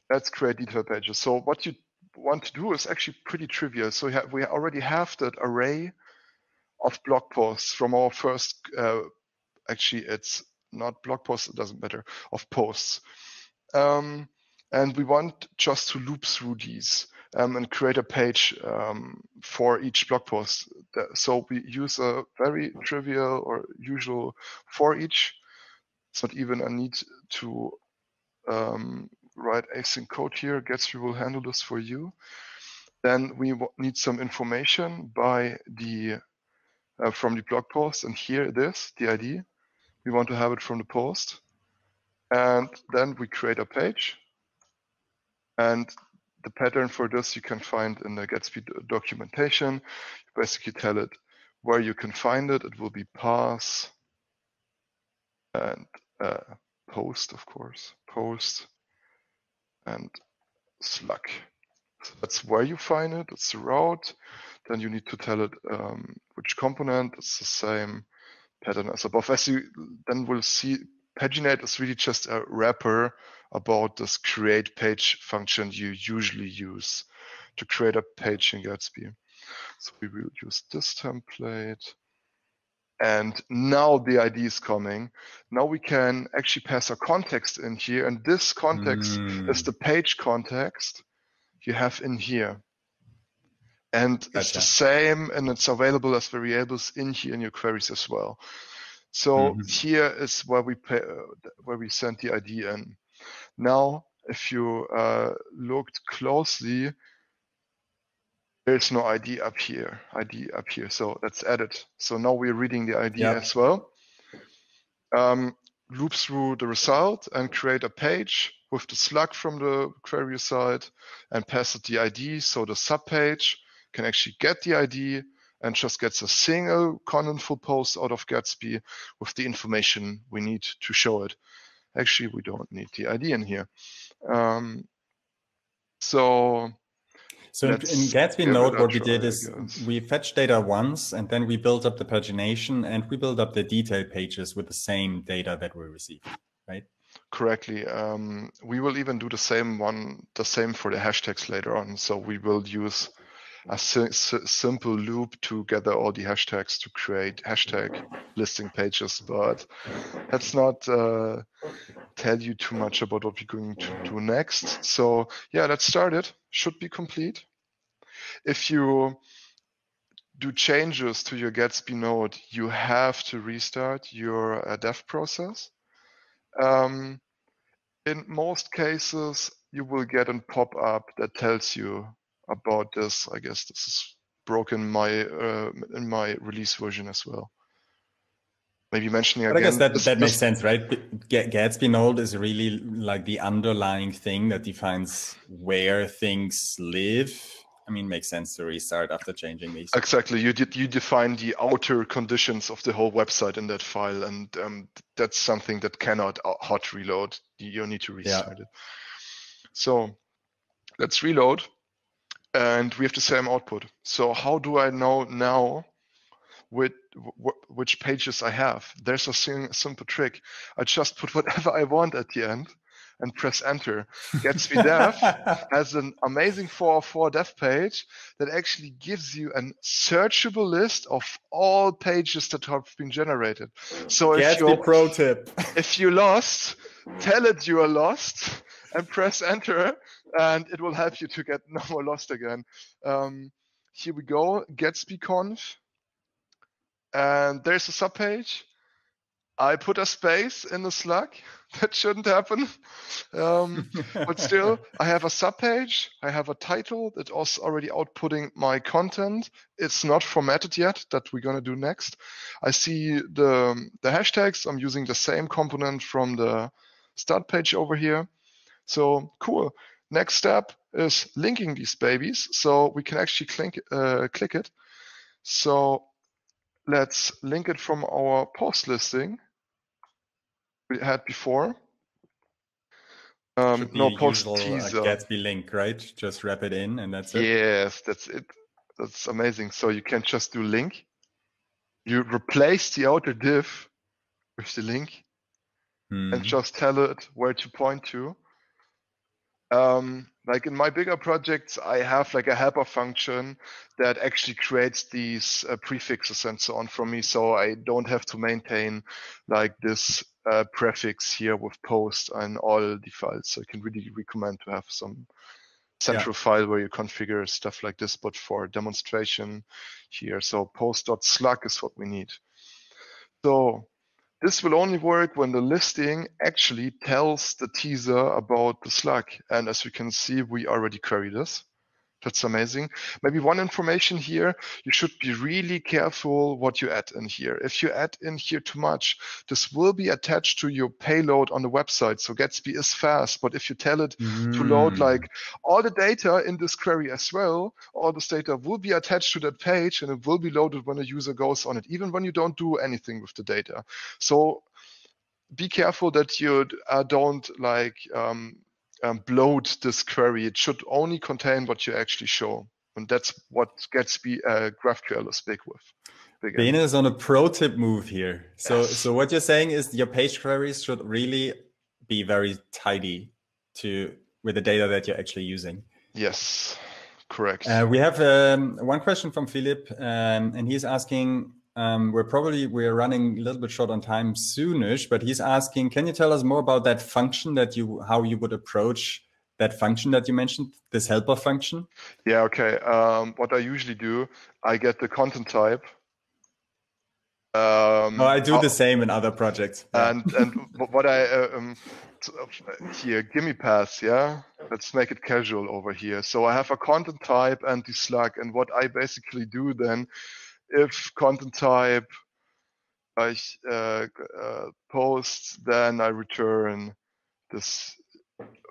Let's create detail pages. So what you want to do is actually pretty trivial. So we, have, we already have that array of blog posts from our first, uh, actually it's not blog posts, it doesn't matter, of posts. Um, and we want just to loop through these um, and create a page um, for each blog post. So we use a very trivial or usual for each. It's not even a need to um, write async code here. Gatsby will handle this for you. Then we need some information by the uh, from the blog post, and here it is, the ID. We want to have it from the post, and then we create a page. And the pattern for this you can find in the Gatsby documentation. You basically tell it where you can find it. It will be pass and uh, post, of course, post and slug. So that's where you find it. It's the route. Then you need to tell it um, which component. It's the same pattern as above. As you then will see, paginate is really just a wrapper about this create page function you usually use to create a page in Gatsby. So we will use this template. And now the ID is coming. Now we can actually pass a context in here. And this context mm. is the page context you have in here. And gotcha. it's the same and it's available as variables in here in your queries as well. So mm -hmm. here is where we pay, where we send the ID in. Now, if you uh, looked closely, there's no ID up here, ID up here. So that's added. So now we're reading the ID yep. as well. Um, loop through the result and create a page with the slug from the query side and pass it the ID. So the subpage can actually get the ID and just gets a single contentful post out of Gatsby with the information we need to show it. Actually, we don't need the ID in here. Um, so so in, in Gatsby Node, what we did is we fetch data once, and then we build up the pagination, and we build up the detail pages with the same data that we receive, right? Correctly. Um, we will even do the same one, the same for the hashtags later on. So we will use a simple loop to gather all the hashtags to create hashtag listing pages, but let's not uh, tell you too much about what we're going to do next. So yeah, let's start it. Should be complete. If you do changes to your Gatsby node, you have to restart your uh, dev process. Um, in most cases, you will get a pop-up that tells you about this. I guess this is broken my uh, in my release version as well. Maybe mentioning but again. I guess that, this, that makes this... sense, right? Gatsby node is really like the underlying thing that defines where things live. I mean, makes sense to restart after changing these. Exactly. You did you define the outer conditions of the whole website in that file, and um, that's something that cannot uh, hot reload. You need to restart yeah. it. So let's reload and we have the same output. So how do I know now which, which pages I have? There's a simple trick. I just put whatever I want at the end and press enter. Gatsby Dev has an amazing 404 dev page that actually gives you a searchable list of all pages that have been generated. So if you pro tip, if you lost, tell it you are lost and press enter and it will help you to get no more lost again. Um, here we go, GatsbyConf. And there's a subpage. I put a space in the slug. That shouldn't happen. Um, but still, I have a subpage. I have a title that is already outputting my content. It's not formatted yet. That we're gonna do next. I see the the hashtags. I'm using the same component from the start page over here. So cool. Next step is linking these babies. So we can actually click, uh, click it. So let's link it from our post listing we had before. Um, no post usual, teaser. Uh, Gatsby link, right? Just wrap it in and that's it. Yes, that's it. That's amazing. So you can just do link. You replace the outer div with the link hmm. and just tell it where to point to. Um, like in my bigger projects, I have like a helper function that actually creates these uh, prefixes and so on for me. So I don't have to maintain like this uh, prefix here with post and all the files. So I can really recommend to have some central yeah. file where you configure stuff like this, but for demonstration here. So post.slug is what we need. So this will only work when the listing actually tells the teaser about the slug. And as you can see, we already query this. That's amazing. Maybe one information here, you should be really careful what you add in here. If you add in here too much, this will be attached to your payload on the website. So Gatsby is fast, but if you tell it mm. to load mm. like all the data in this query as well, all this data will be attached to that page and it will be loaded when a user goes on it, even when you don't do anything with the data. So be careful that you uh, don't like um, um, bloat this query. It should only contain what you actually show. And that's what Gatsby uh, GraphQL is big with. Big Bene is on a pro tip move here. So, yes. so what you're saying is your page queries should really be very tidy to with the data that you're actually using. Yes, correct. Uh, we have um, one question from Philip, um, and he's asking. Um, we're probably we're running a little bit short on time soonish, but he's asking, can you tell us more about that function that you how you would approach that function that you mentioned, this helper function? Yeah. Okay. Um, what I usually do, I get the content type. Um, oh, I do the same in other projects. And and what I uh, um, here, give me pass, yeah? Let's make it casual over here. So I have a content type and the slug. And what I basically do then, if content type I uh, uh, post, then I return this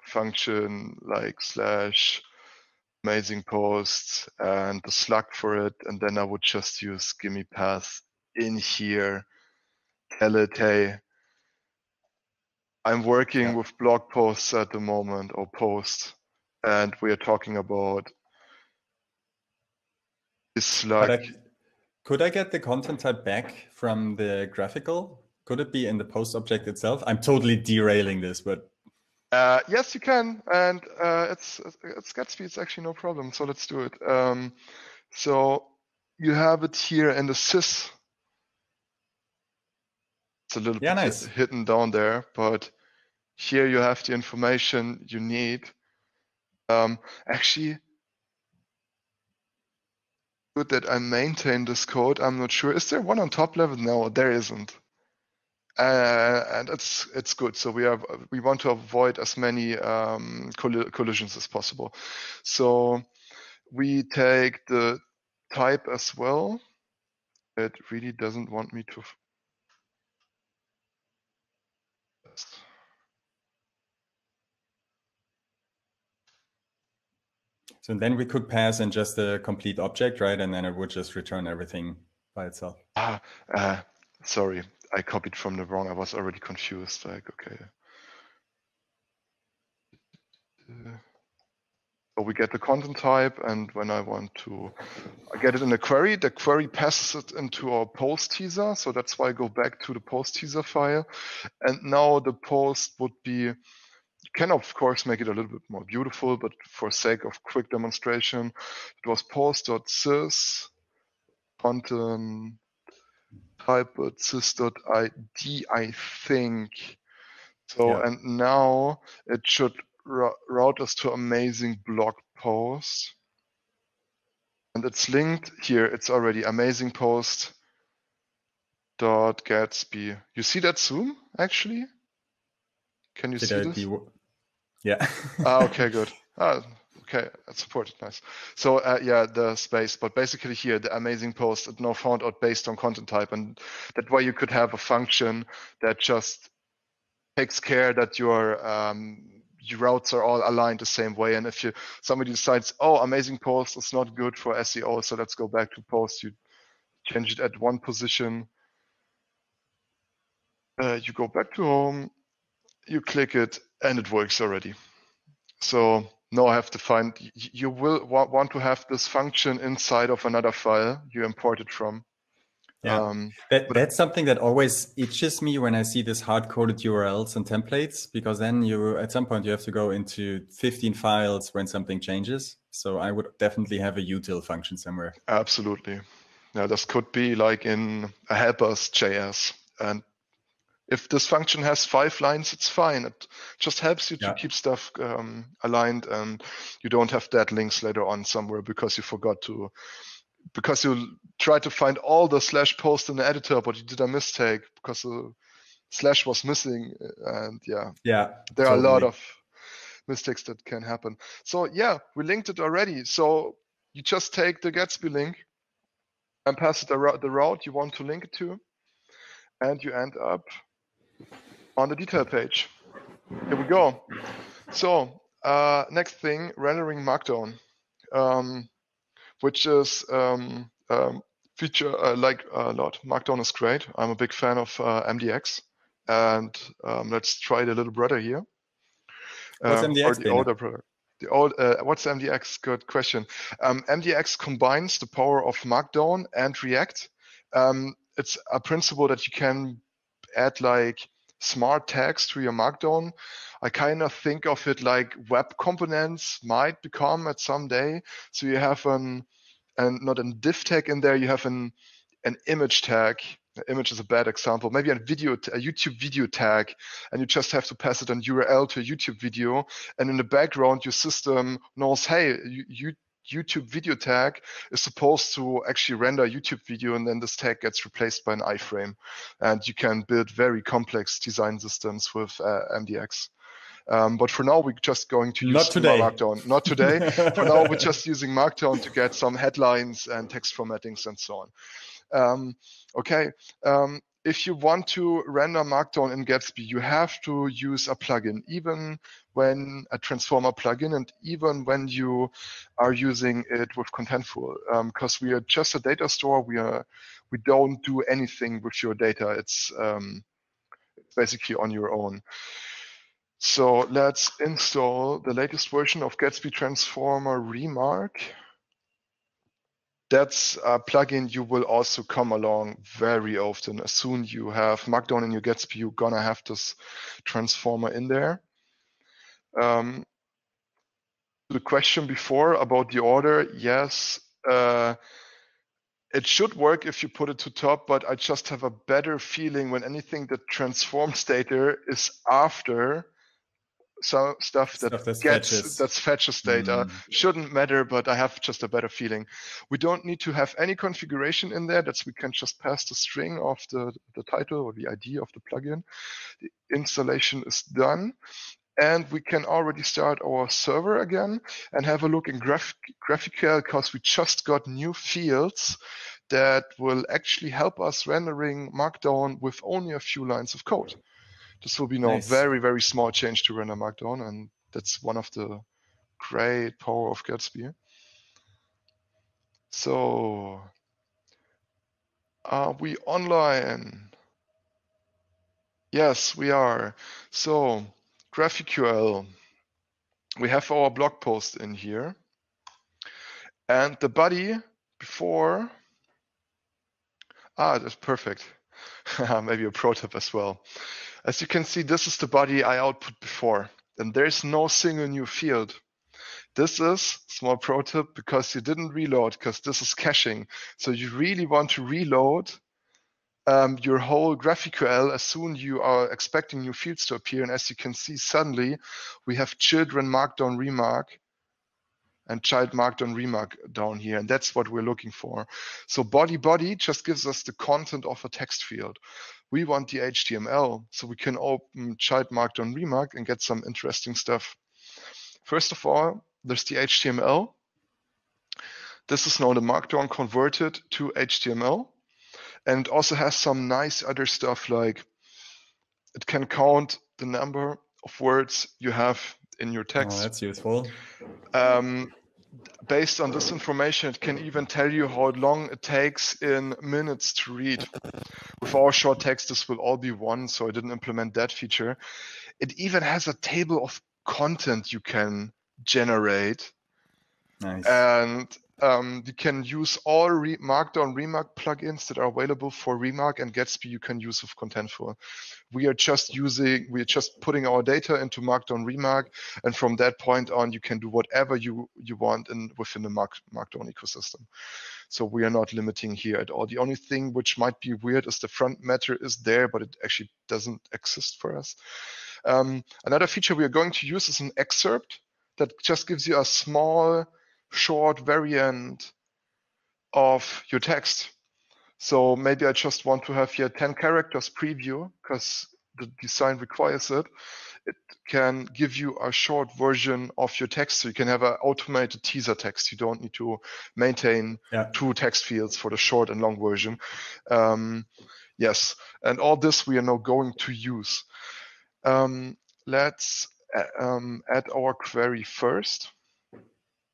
function like slash amazing post and the slug for it. And then I would just use gimme path in here, tell it, hey, I'm working yeah. with blog posts at the moment or posts, and we are talking about this like. Could I get the content type back from the GraphiQL? Could it be in the post object itself? I'm totally derailing this, but. Uh, yes, you can, and uh, it's it's Gatsby. It's actually no problem. So let's do it. Um, so you have it here in the sys. It's a little yeah, bit nice. hidden down there, but here you have the information you need. Um, actually, good that I maintain this code. I'm not sure. Is there one on top level? No, there isn't. Uh, and it's it's good. So we are we want to avoid as many um, collisions as possible. So we take the type as well. It really doesn't want me to. So then we could pass in just a complete object, right? And then it would just return everything by itself. Ah, uh, sorry, I copied from the wrong. I was already confused. Like, okay. So we get the content type, and when I want to get it in a query, the query passes it into our post teaser. So that's why I go back to the post teaser file. And now the post would be can of course make it a little bit more beautiful, but for sake of quick demonstration, it was post.sys content um, type.sys.id, I think. So, yeah. and now it should route us to amazing blog post. And it's linked here. It's already amazing post dot Gatsby. You see that zoom actually? Can you Did see I this? Yeah. ah, okay, good. Ah, okay, that's supported. Nice. So uh, yeah, the space, but basically here the amazing post is now found out based on content type, and that way you could have a function that just takes care that your um, your routes are all aligned the same way. And if you somebody decides, oh, amazing post is not good for SEO, so let's go back to post, you change it at one position. Uh, you go back to home, you click it, and it works already. So now I have to find, you will want to have this function inside of another file you imported from. Yeah, um, that, that's something that always itches me when I see this hard-coded URLs and templates, because then you, at some point, you have to go into 15 files when something changes. So I would definitely have a util function somewhere. Absolutely. Yeah, this could be like in a helpers JS, and if this function has five lines, it's fine. It just helps you yeah. to keep stuff um, aligned and you don't have dead links later on somewhere because you forgot to, because you try to find all the slash post in the editor, but you did a mistake because the slash was missing. And yeah, yeah, there totally. are a lot of mistakes that can happen. So yeah, we linked it already. So you just take the Gatsby link and pass it the route you want to link it to, and you end up on the detail page. Here we go. So uh, next thing, rendering Markdown, um, which is um, um, feature uh, like a lot. Markdown is great. I'm a big fan of uh, MDX, and um, let's try the little brother here. What's MDX? Um, the older brother. The old, uh, what's MDX? Good question. Um, MDX combines the power of Markdown and React. it's a principle that you can add like smart tags to your Markdown. I kind of think of it like web components might become at some day. So you have an and not a div tag in there. You have an an image tag. image is a bad example. Maybe a video, a YouTube video tag, and you just have to pass it an URL to a YouTube video. And in the background, your system knows, hey, you, you YouTube video tag is supposed to actually render YouTube video and then this tag gets replaced by an iframe. And you can build very complex design systems with uh, MDX. Um, but for now, we're just going to use Not today. Markdown. Not today. for now, we're just using Markdown to get some headlines and text formattings and so on. Um, okay. Um, if you want to render Markdown in Gatsby, you have to use a plugin, even when a transformer plugin and even when you are using it with Contentful, because um, we are just a data store. We are we don't do anything with your data. It's um, basically on your own. So let's install the latest version of Gatsby Transformer Remark that's a plugin you will also come along very often. As soon you have Markdown in your Gatsby, you're gonna have this transformer in there. Um, the question before about the order, yes, uh, it should work if you put it to top, but I just have a better feeling when anything that transforms data is after some stuff that, stuff gets fetches. that fetches data mm. shouldn't matter but i have just a better feeling we don't need to have any configuration in there that's we can just pass the string of the the title or the id of the plugin the installation is done and we can already start our server again and have a look in Graph GraphiQL because we just got new fields that will actually help us rendering Markdown with only a few lines of code. This will be now nice. very, very small change to render Markdown, and that's one of the great power of Gatsby. So, are we online? Yes, we are. So, GraphQL, we have our blog post in here. And the body before, ah, that's perfect. Maybe a pro tip as well. As you can see, this is the body I output before, and there's no single new field. This is small pro tip because you didn't reload because this is caching. So you really want to reload um, your whole GraphQL as soon as you are expecting new fields to appear. And as you can see, suddenly we have children markdown remark and child markdown remark down here. And that's what we're looking for. So body body just gives us the content of a text field. We want the HTML so we can open child markdown remark and get some interesting stuff. First of all, there's the HTML. This is now the markdown converted to HTML. And it also has some nice other stuff like it can count the number of words you have in your text. Oh, that's useful. Um, based on this information, it can even tell you how long it takes in minutes to read. With our short text, this will all be one, so I didn't implement that feature. It even has a table of content you can generate. Nice. And um, you can use all re- Markdown Remark plugins that are available for Remark and Gatsby. You can use with Contentful. We are just using, we are just putting our data into Markdown Remark, and from that point on, you can do whatever you you want in within the Mark, Markdown ecosystem. So we are not limiting here at all. The only thing which might be weird is the front matter is there, but it actually doesn't exist for us. Um, another feature we are going to use is an excerpt that just gives you a small short variant of your text. So maybe I just want to have here 10 characters preview because the design requires it. It can give you a short version of your text. So you can have an automated teaser text. You don't need to maintain yeah. two text fields for the short and long version. Um, yes, and all this we are now going to use. Um, let's uh, um, add our query first.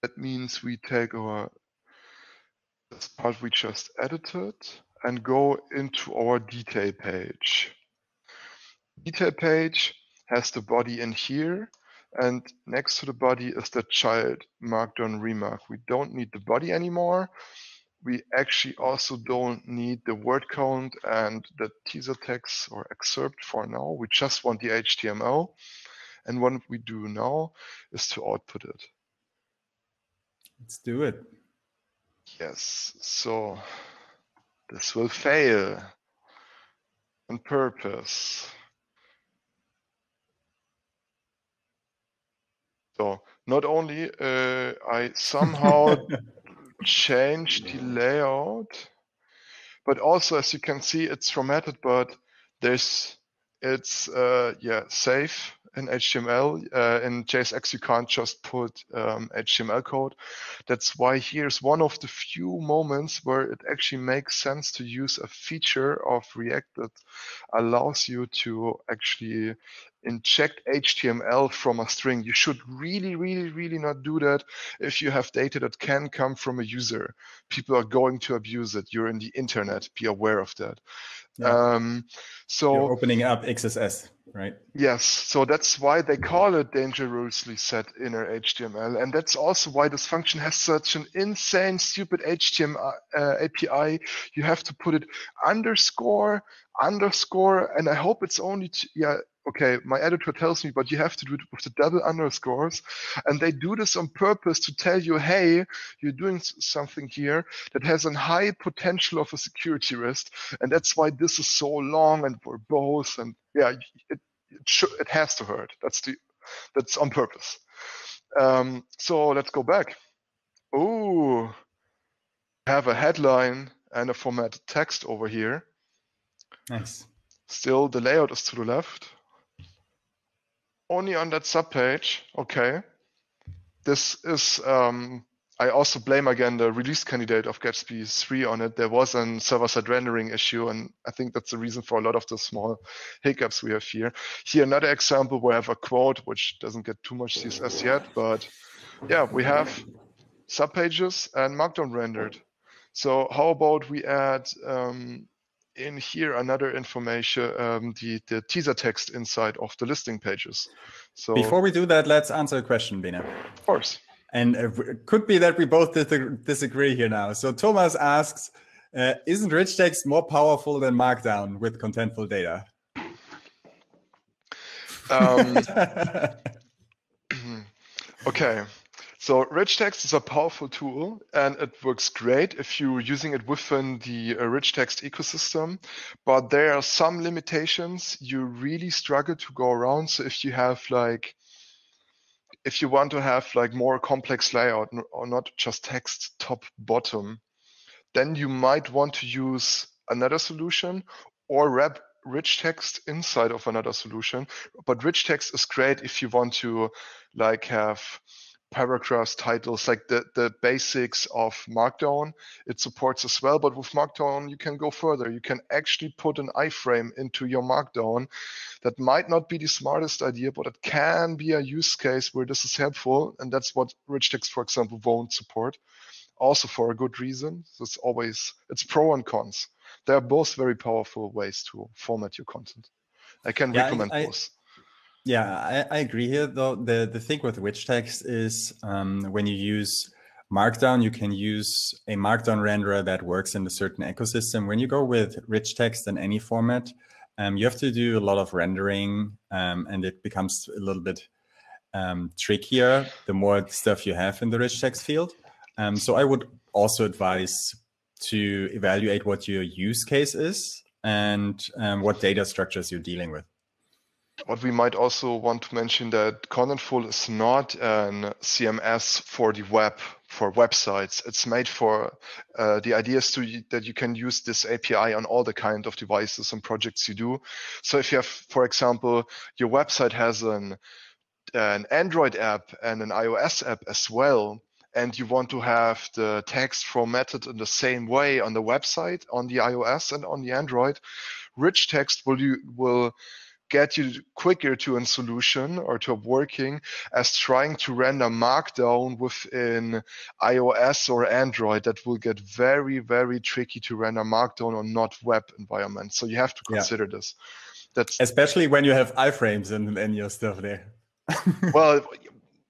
That means we take our this part we just edited and go into our detail page. Detail page has the body in here and next to the body is the child markdown remark. We don't need the body anymore. we actually also don't need the word count and the teaser text or excerpt for now. We just want the HTML. And what we do now is to output it. Let's do it. Yes, so this will fail on purpose. So not only uh, I somehow changed the layout, but also as you can see, it's formatted, but there's it's uh, yeah safe in HTML. Uh, in JSX, you can't just put um, HTML code. That's why here's one of the few moments where it actually makes sense to use a feature of React that allows you to actually inject HTML from a string. You should really, really, really not do that if you have data that can come from a user. People are going to abuse it. You're in the internet. Be aware of that. Yeah. Um, so You're opening up XSS, right? Yes. So that's why they call it dangerously set inner HTML, and that's also why this function has such an insane, stupid HTML uh, API. You have to put it underscore underscore, and I hope it's only yeah okay, my editor tells me, but you have to do it with the double underscores. And they do this on purpose to tell you, hey, you're doing something here that has a high potential of a security risk. And that's why this is so long and verbose. And yeah, it, it, should, it has to hurt. That's the, that's on purpose. Um, so let's go back. Oh, have a headline and a formatted text over here. Nice. Still, the layout is to the left only on that subpage. Okay. This is, um, I also blame again the release candidate of Gatsby 3 on it. There was a server-side rendering issue, and I think that's the reason for a lot of the small hiccups we have here. Here, another example where I have a quote, which doesn't get too much CSS yet, but yeah, we have subpages and Markdown rendered. So how about we add um, in here another information, um, the, the teaser text inside of the listing pages. So before we do that, let's answer a question, Bene. Of course. And it could be that we both disagree here now. So Thomas asks, uh, isn't rich text more powerful than Markdown with contentful data? Um, okay. So rich text is a powerful tool and it works great if you're using it within the uh, rich text ecosystem, but there are some limitations you really struggle to go around. So if you have like, if you want to have like more complex layout or not just text top bottom, then you might want to use another solution or wrap rich text inside of another solution. But rich text is great if you want to like have paragraphs, titles, like the, the basics of Markdown, it supports as well. But with Markdown, you can go further. You can actually put an iframe into your Markdown. That might not be the smartest idea, but it can be a use case where this is helpful. And that's what rich text, for example, won't support. Also for a good reason. So it's always, it's pro and cons. They are both very powerful ways to format your content. I can yeah, recommend I, both. Yeah, I, I, agree here. Though the the thing with rich text is um, when you use Markdown, you can use a Markdown renderer that works in a certain ecosystem. When you go with rich text in any format, um, you have to do a lot of rendering, um, and it becomes a little bit um, trickier the more stuff you have in the rich text field. Um, so I would also advise to evaluate what your use case is and um, what data structures you're dealing with. What we might also want to mention that Contentful is not an CMS for the web, for websites. It's made for uh, the ideas to that you can use this API on all the kind of devices and projects you do. So if you have, for example, your website has an an Android app and an iOS app as well, and you want to have the text formatted in the same way on the website, on the iOS and on the Android, rich text will you will get you quicker to a solution or to a working as trying to render markdown within iOS or Android that will get very, very tricky to render markdown on not web environments. So you have to consider yeah. this. That's especially when you have iframes and, and your stuff there. well,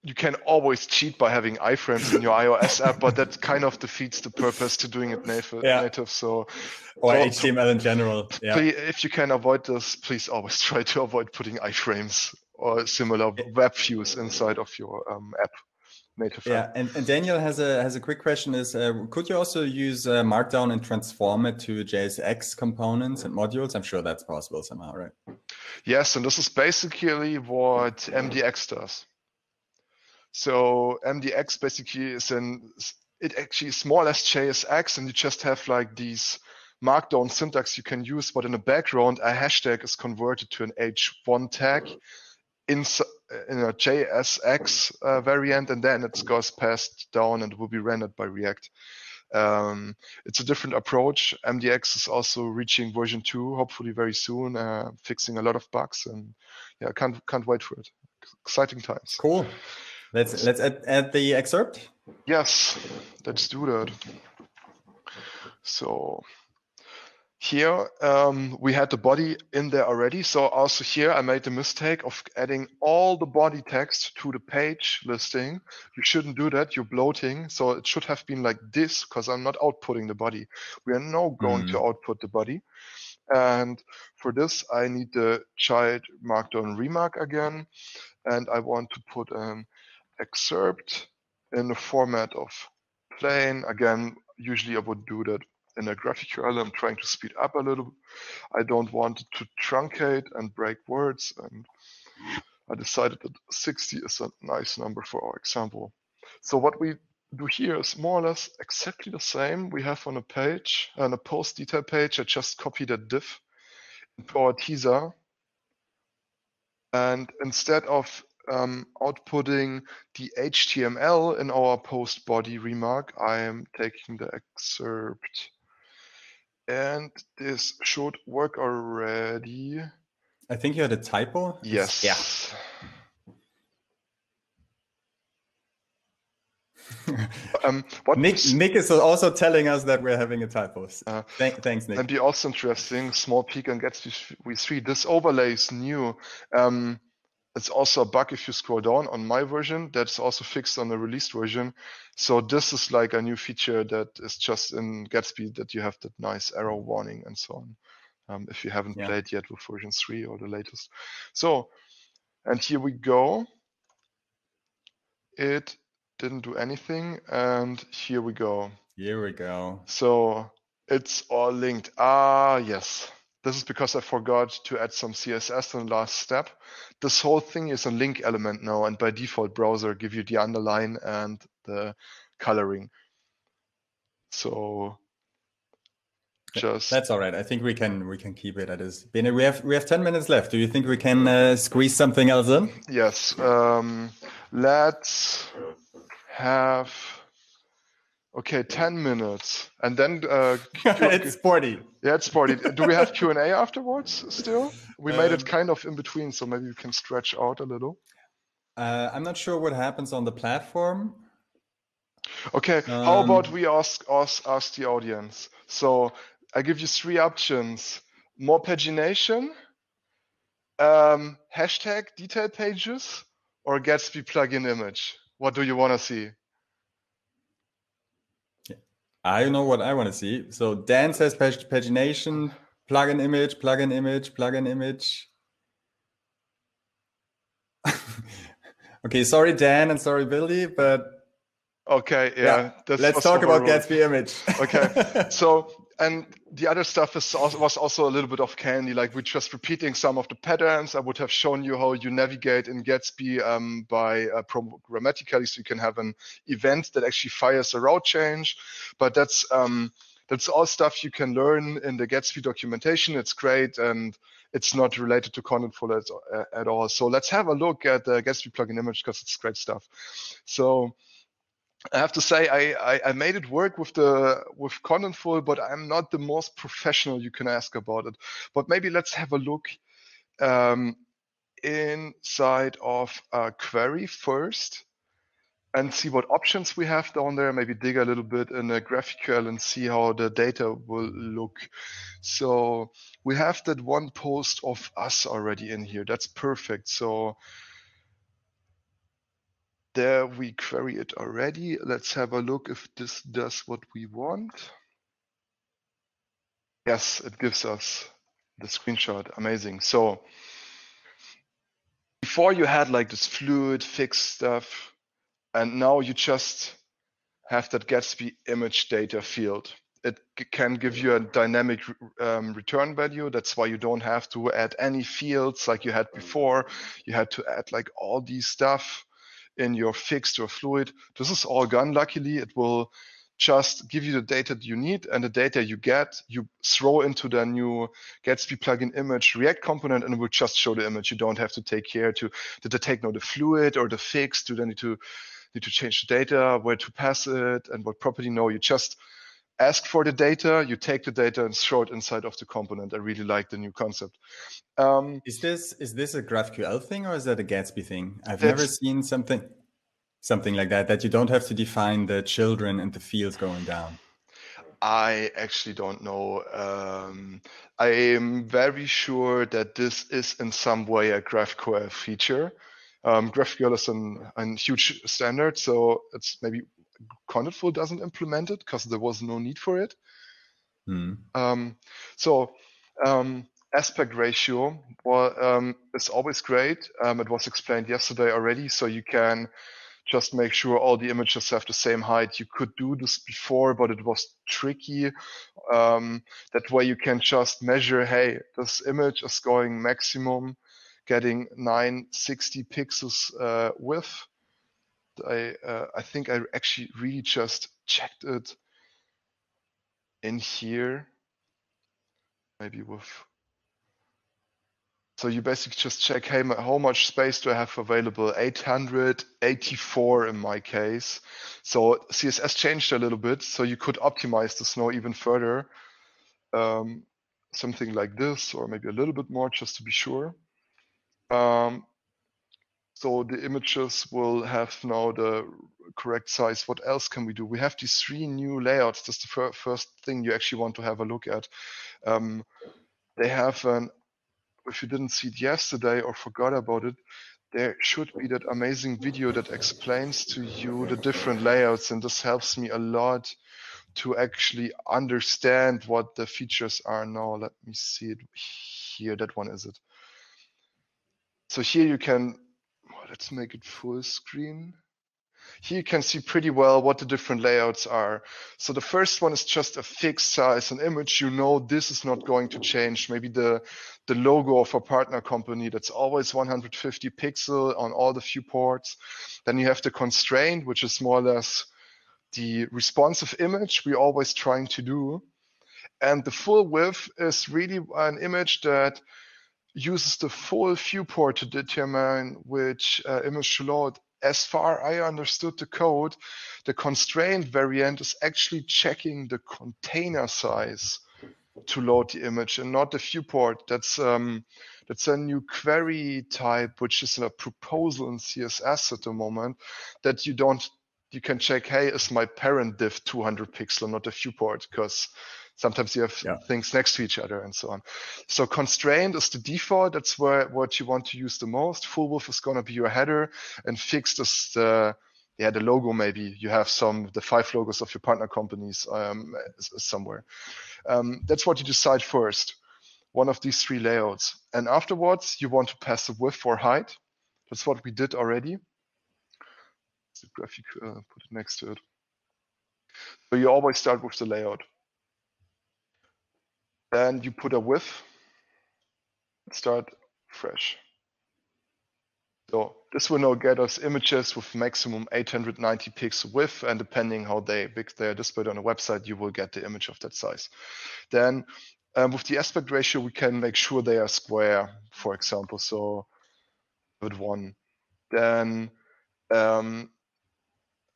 you can always cheat by having iframes in your iOS app, but that kind of defeats the purpose to doing it native. Yeah. native so, or so, HTML in general. Yeah. if you can avoid this, please always try to avoid putting iframes or similar web views inside of your um, app. Native yeah, and, and, Daniel has a has a quick question: Is uh, could you also use uh, Markdown and transform it to JSX components and modules? I'm sure that's possible somehow, right? Yes, and this is basically what MDX does. So MDX basically is an it actually is more or less JSX, and you just have like these markdown syntax you can use, but in the background, a hashtag is converted to an H1 tag in, in a JSX uh, variant, and then it goes passed down and will be rendered by React. Um, it's a different approach. MDX is also reaching version two, hopefully very soon, uh, fixing a lot of bugs, and yeah, can't can't wait for it. Exciting times. Cool. Let's let's add, add the excerpt. Yes, let's do that. So here um, we had the body in there already. So also here I made the mistake of adding all the body text to the page listing. You shouldn't do that. You're bloating. So it should have been like this because I'm not outputting the body. We are now going mm. to output the body. And for this, I need the child markdown remark again. And I want to put an excerpt in the format of plain. Again, usually I would do that in a GraphQL. I'm trying to speed up a little. I don't want to truncate and break words. And I decided that 60 is a nice number for our example. So what we do here is more or less exactly the same we have on a page, on a post detail page. I just copied a div into our teaser. And instead of um, outputting the HTML in our post body remark, I am taking the excerpt. And this should work already. I think you had a typo. Yes. Yeah. um, Nick, is, Nick is also telling us that we're having a typo. Uh, Th thanks, Nick. And be also interesting, small peek and Gatsby v3. This overlay is new. Um, it's also a bug if you scroll down on my version that's also fixed on the released version. So this is like a new feature that is just in Gatsby that you have that nice error warning and so on. Um, if you haven't yeah. played yet with version 3 or the latest. So, and here we go. It didn't do anything. And here we go. Here we go. So it's all linked. Ah, yes. This is because I forgot to add some CSS in the last step. This whole thing is a link element now, and by default, browser give you the underline and the coloring. So just that's all right. I think we can we can keep it at this. Bene, we have we have ten minutes left. Do you think we can uh, squeeze something else in? Yes. Um, let's have Okay, ten minutes, and then uh, it's sporty. Yeah, it's sporty. Do we have Q and A afterwards? Still, we um, made it um, kind of in between, so maybe you can stretch out a little. Uh, I'm not sure what happens on the platform. Okay, um, how about we ask, ask ask the audience? So I give you three options: more pagination, um, hashtag detail pages, or Gatsby plugin image. What do you want to see? I know what I want to see. So Dan says pag- pagination, plugin image, plugin image, plugin image. okay, sorry Dan and sorry Billy, but okay, yeah. yeah let's talk about Gatsby image. okay, so and the other stuff is also, was also a little bit of candy. Like we're just repeating some of the patterns. I would have shown you how you navigate in Gatsby um, by uh, programmatically, so you can have an event that actually fires a route change. But that's um, that's all stuff you can learn in the Gatsby documentation. It's great and it's not related to Contentful at, at all. So let's have a look at the Gatsby plugin image because it's great stuff. So I have to say I, I, I, made it work with the with Contentful, but I'm not the most professional you can ask about it. But maybe let's have a look um, inside of a query first and see what options we have down there. Maybe dig a little bit in a GraphQL and see how the data will look. So we have that one post of us already in here. That's perfect. So there we query it already. Let's have a look if this does what we want. Yes, it gives us the screenshot. Amazing. So before you had like this fluid fixed stuff, and now you just have that Gatsby image data field. It can give you a dynamic um, return value. That's why you don't have to add any fields like you had before. You had to add like all these stuff in your fixed or fluid. This is all gone. Luckily, it will just give you the data that you need and the data you get, you throw into the new Gatsby plugin image React component and it will just show the image. You don't have to take care to, did they take the fluid or the fixed? Do they need to, need to change the data, where to pass it and what property? No, you just ask for the data, you take the data and throw it inside of the component. I really like the new concept. Um, is this is this a GraphQL thing or is that a Gatsby thing? I've never seen something something like that that you don't have to define the children and the fields going down. I actually don't know. Um, I am very sure that this is in some way a GraphQL feature. Um, GraphQL is an, a huge standard, so it's maybe Contentful doesn't implement it because there was no need for it. Mm. Um, so um, aspect ratio well, um, is always great. Um, it was explained yesterday already, so you can just make sure all the images have the same height. You could do this before, but it was tricky. Um, that way you can just measure, hey, this image is going maximum, getting 960 pixels uh, width. I uh, I think I actually really just checked it in here, maybe with. So you basically just check, hey, how much space do I have available? 884 in my case. So CSS changed a little bit, so you could optimize the snow even further. Um, something like this, or maybe a little bit more, just to be sure. Um, so the images will have now the correct size. What else can we do? We have these three new layouts. That's the fir first thing you actually want to have a look at. Um, they have an, if you didn't see it yesterday or forgot about it, there should be that amazing video that explains to you the different layouts. And this helps me a lot to actually understand what the features are now. Let me see it here. That one is it. So here you can let's make it full screen. Here you can see pretty well what the different layouts are. So the first one is just a fixed size, an image. You know this is not going to change. Maybe the, the logo of a partner company that's always 150 pixel on all the viewports. Then you have the constraint, which is more or less the responsive image we're always trying to do. And the full width is really an image that uses the full viewport to determine which uh, image to load. As far I understood the code, the constraint variant is actually checking the container size to load the image and not the viewport. That's um, that's a new query type, which is a proposal in CSS at the moment that you don't you can check, hey, is my parent div 200 pixel, not the viewport? Because Sometimes you have yeah. things next to each other and so on. So constrained is the default. That's where what you want to use the most. Full width is going to be your header and fixed is the, yeah, the logo maybe. You have some, the five logos of your partner companies um, somewhere. Um, that's what you decide first. One of these three layouts. And afterwards, you want to pass the width or height. That's what we did already. The graphic, uh, put it next to it. So you always start with the layout. Then you put a width, start fresh. So this will now get us images with maximum 890 pixel width, and depending how they big they are displayed on a website, you will get the image of that size. Then um, with the aspect ratio, we can make sure they are square, for example. So with one. Then um,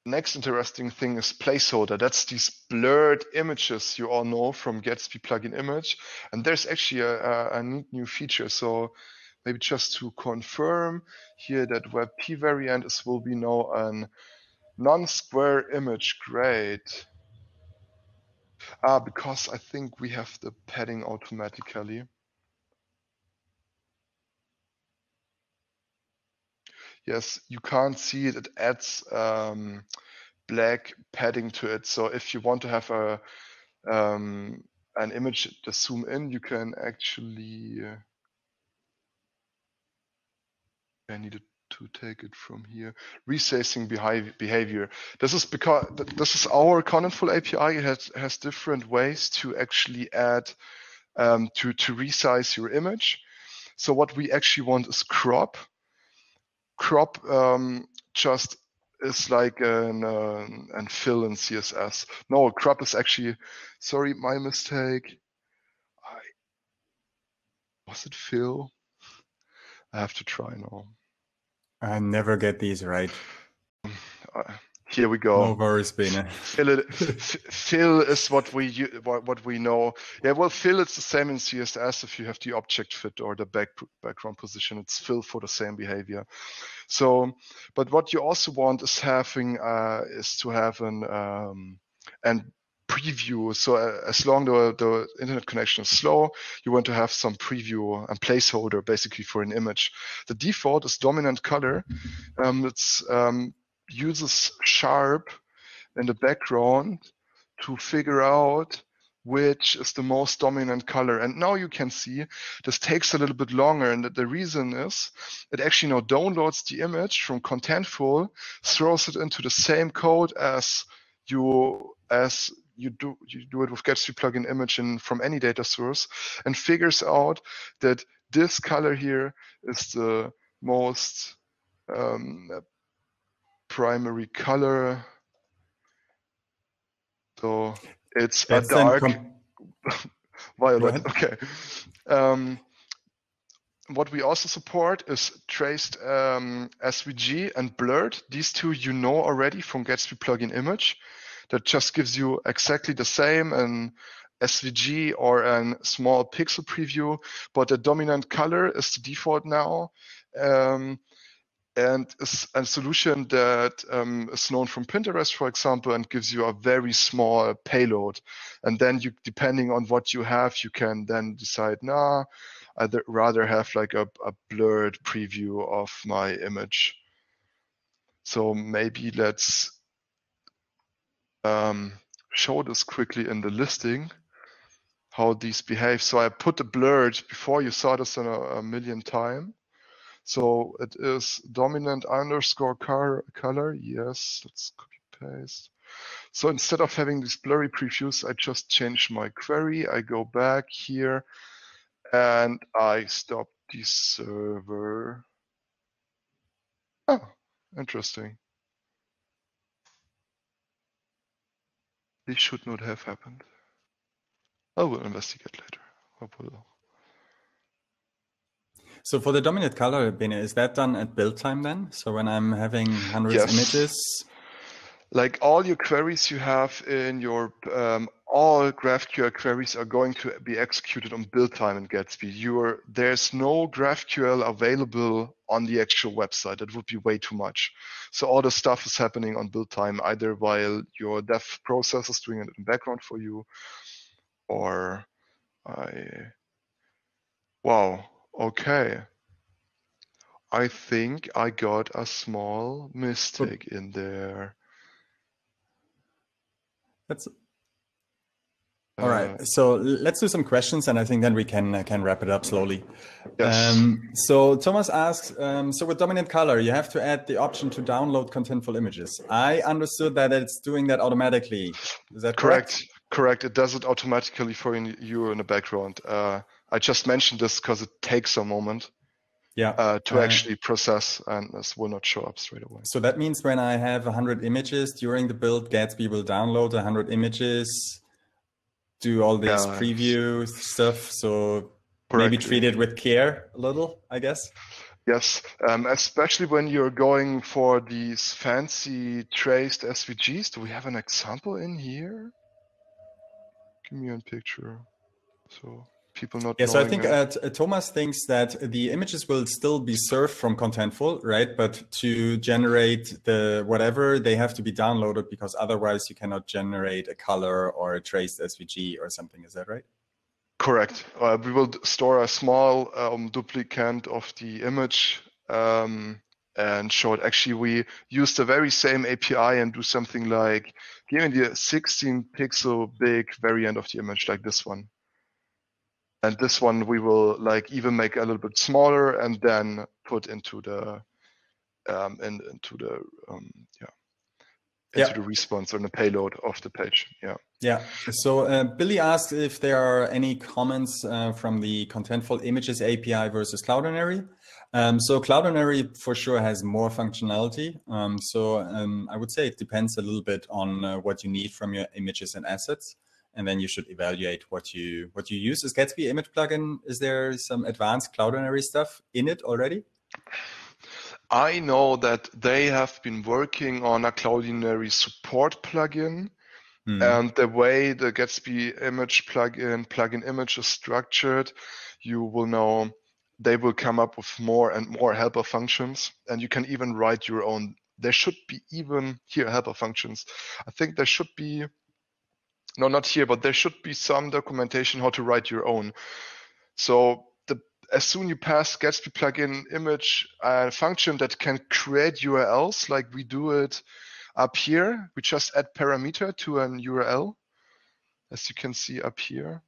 next interesting thing is placeholder. That's these blurred images you all know from Gatsby plugin image. And there's actually a, a, a neat new feature. So maybe just to confirm here that WebP variant is will be now an non-square image. Great. Ah, because I think we have the padding automatically. Yes, you can't see it. It adds um, black padding to it. So if you want to have a um, an image to zoom in, you can actually. Uh, I needed to take it from here. Resizing behavior. This is because this is our Contentful API. It has, has different ways to actually add um, to to resize your image. So what we actually want is crop. Crop um, just is like an uh, an fill in CSS. No, crop is actually. Sorry, my mistake. I was it fill? I have to try now. I never get these right. here we go. No worries, Bene. fill it. fill is what we what we know. Yeah, well, fill it's the same in CSS. If you have the object fit or the back background position, it's fill for the same behavior. So, but what you also want is having uh, is to have an um, and preview. So uh, as long the the internet connection is slow, you want to have some preview and placeholder basically for an image. The default is dominant color. Um, it's um, uses sharp in the background to figure out which is the most dominant color. And now you can see this takes a little bit longer. And the reason is it actually now downloads the image from Contentful, throws it into the same code as you as you do you do it with Gatsby plugin image in, from any data source and figures out that this color here is the most um, primary color. So it's a dark violet. Okay. Um, what we also support is traced um, SVG and blurred. These two you know already from Gatsby plugin image. That just gives you exactly the same an SVG or a small pixel preview, but the dominant color is the default now. Um, and a solution that um, is known from Pinterest, for example, and gives you a very small payload. And then you, depending on what you have, you can then decide, nah, I'd rather have like a, a blurred preview of my image. So maybe let's um, show this quickly in the listing, how these behave. So I put the blurred before you saw this in a, a million time. So it is dominant underscore car, color. Yes, let's copy paste. So instead of having these blurry previews, I just change my query. I go back here and I stop the server. Oh, interesting. This should not have happened. I will investigate later. I will. So for the dominant color, Bene, is that done at build time then? So when I'm having hundreds yes. images? Like all your queries you have in your, um, all GraphQL queries are going to be executed on build time in Gatsby. You're, there's no GraphQL available on the actual website. That would be way too much. So all the stuff is happening on build time, either while your dev process is doing it in the background for you, or I, wow, Okay. I think I got a small mistake in there. That's all right. Uh, so let's do some questions, and I think then we can uh, can wrap it up slowly. Yes. Um, so Thomas asks, um, so with dominant color, you have to add the option to download contentful images. I understood that it's doing that automatically. Is that correct? Correct. correct. It does it automatically for you in the background. Uh, I just mentioned this because it takes a moment. Yeah. Uh, to uh, actually process, and this will not show up straight away. So that means when I have 100 images during the build, Gatsby will download 100 images, do all this yeah, preview stuff. So maybe treat it with care a little, I guess. Yes, um, especially when you're going for these fancy traced SVGs. Do we have an example in here? Give me a picture. So people not. Yeah, so I think uh, Thomas thinks that the images will still be served from Contentful, right? But to generate the whatever, they have to be downloaded because otherwise you cannot generate a color or a traced SVG or something. Is that right? Correct. Uh, we will store a small um, duplicate of the image um, and showed actually we use the very same API and do something like giving the 16 pixel big variant of the image like this one. And this one we will like even make a little bit smaller and then put into the um, in, into the um, yeah into yeah. the response or the payload of the page. Yeah. Yeah. So uh, Billy asked if there are any comments uh, from the Contentful Images API versus Cloudinary. Um, so Cloudinary for sure has more functionality. Um, so um, I would say it depends a little bit on uh, what you need from your images and assets. And then you should evaluate what you what you use. Is Gatsby image plugin, is there some advanced Cloudinary stuff in it already? I know that they have been working on a Cloudinary support plugin. Mm. And the way the Gatsby image plugin, plugin image is structured, you will know they will come up with more and more helper functions. And you can even write your own. There should be even here helper functions. I think there should be, no, not here, but there should be some documentation how to write your own. So as soon you pass Gatsby plugin image a function that can create URLs like we do it up here. We just add parameter to an URL, as you can see up here.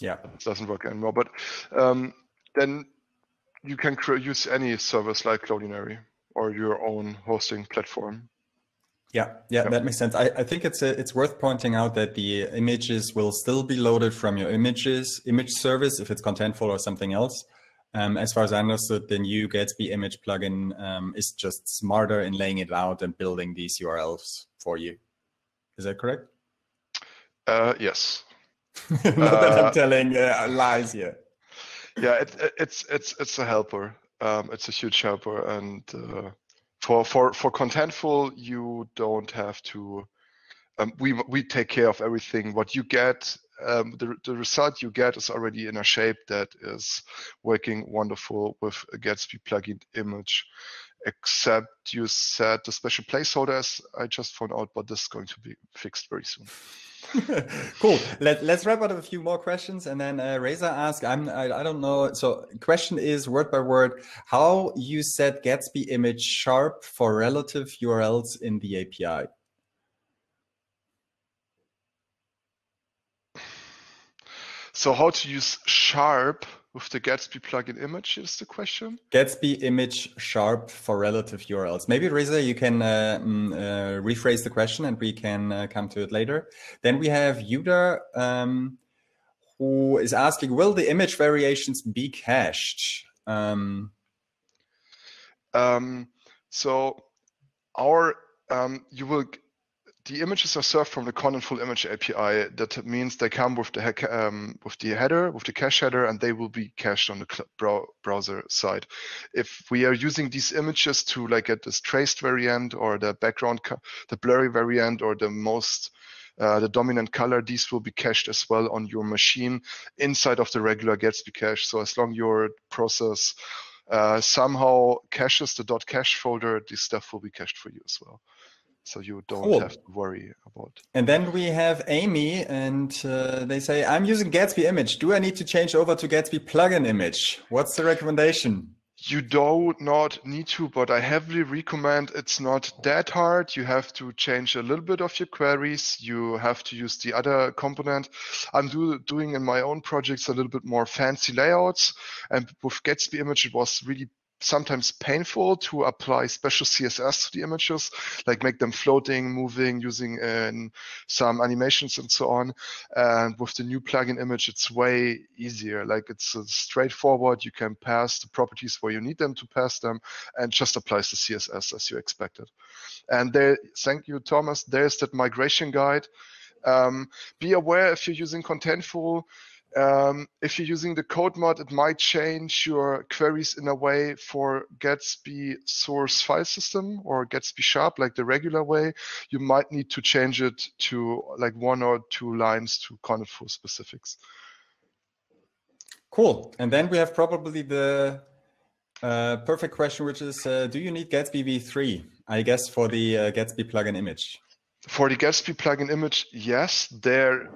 Yeah, it doesn't work anymore. But um, then you can use any service like Cloudinary or your own hosting platform. Yeah, yeah, that makes sense. I, I think it's a, it's worth pointing out that the images will still be loaded from your images image service if it's contentful or something else. Um, as far as I understood, the new Gatsby image plugin um, is just smarter in laying it out and building these URLs for you. Is that correct? Uh, yes. Not that I'm uh, telling uh, lies here. Yeah, it, it's it's it's a helper. Um, it's a huge helper, and uh, for for for contentful you don't have to um, we we take care of everything. What you get um, the, the result you get is already in a shape that is working wonderful with a Gatsby plugin image except you set the special placeholders I just found out but this is going to be fixed very soon cool. Let, let's wrap up a few more questions. And then uh, Reza asked, I'm, I, I don't know. So question is word by word, how you set Gatsby image sharp for relative URLs in the API? So how to use sharp with the Gatsby plugin image is the question. Gatsby image sharp for relative URLs. Maybe Reza, you can uh, mm, uh, rephrase the question and we can uh, come to it later. Then we have Yuda um, who is asking, will the image variations be cached? Um, um, so our um, you will the images are served from the Contentful Image API. That means they come with the um, with the header, with the cache header, and they will be cached on the browser side. If we are using these images to like get this traced variant or the background, the blurry variant or the most uh, the dominant color, these will be cached as well on your machine inside of the regular Gatsby cache. So as long your process uh, somehow caches the dot .cache folder, this stuff will be cached for you as well so you don't cool. have to worry about. And then we have Amy, and uh, they say, "I'm using Gatsby image. Do I need to change over to Gatsby plugin image? What's the recommendation?" You do not need to, but I heavily recommend it's not that hard. You have to change a little bit of your queries. You have to use the other component. I'm do, doing in my own projects a little bit more fancy layouts. And with Gatsby image, it was really sometimes painful to apply special CSS to the images, like make them floating, moving, using uh, some animations and so on. And with the new plugin image, it's way easier. Like it's uh, straightforward. You can pass the properties where you need them to pass them and just applies the CSS as you expected. And there, thank you, Thomas. There's that migration guide. Um, be aware if you're using Contentful, um, if you're using the code mod, it might change your queries in a way for Gatsby source file system or Gatsby sharp, like the regular way. You might need to change it to like one or two lines to Contentful specifics. Cool. And then we have probably the uh, perfect question, which is, uh, do you need Gatsby v3? I guess for the uh, Gatsby plugin image. For the Gatsby plugin image, yes. There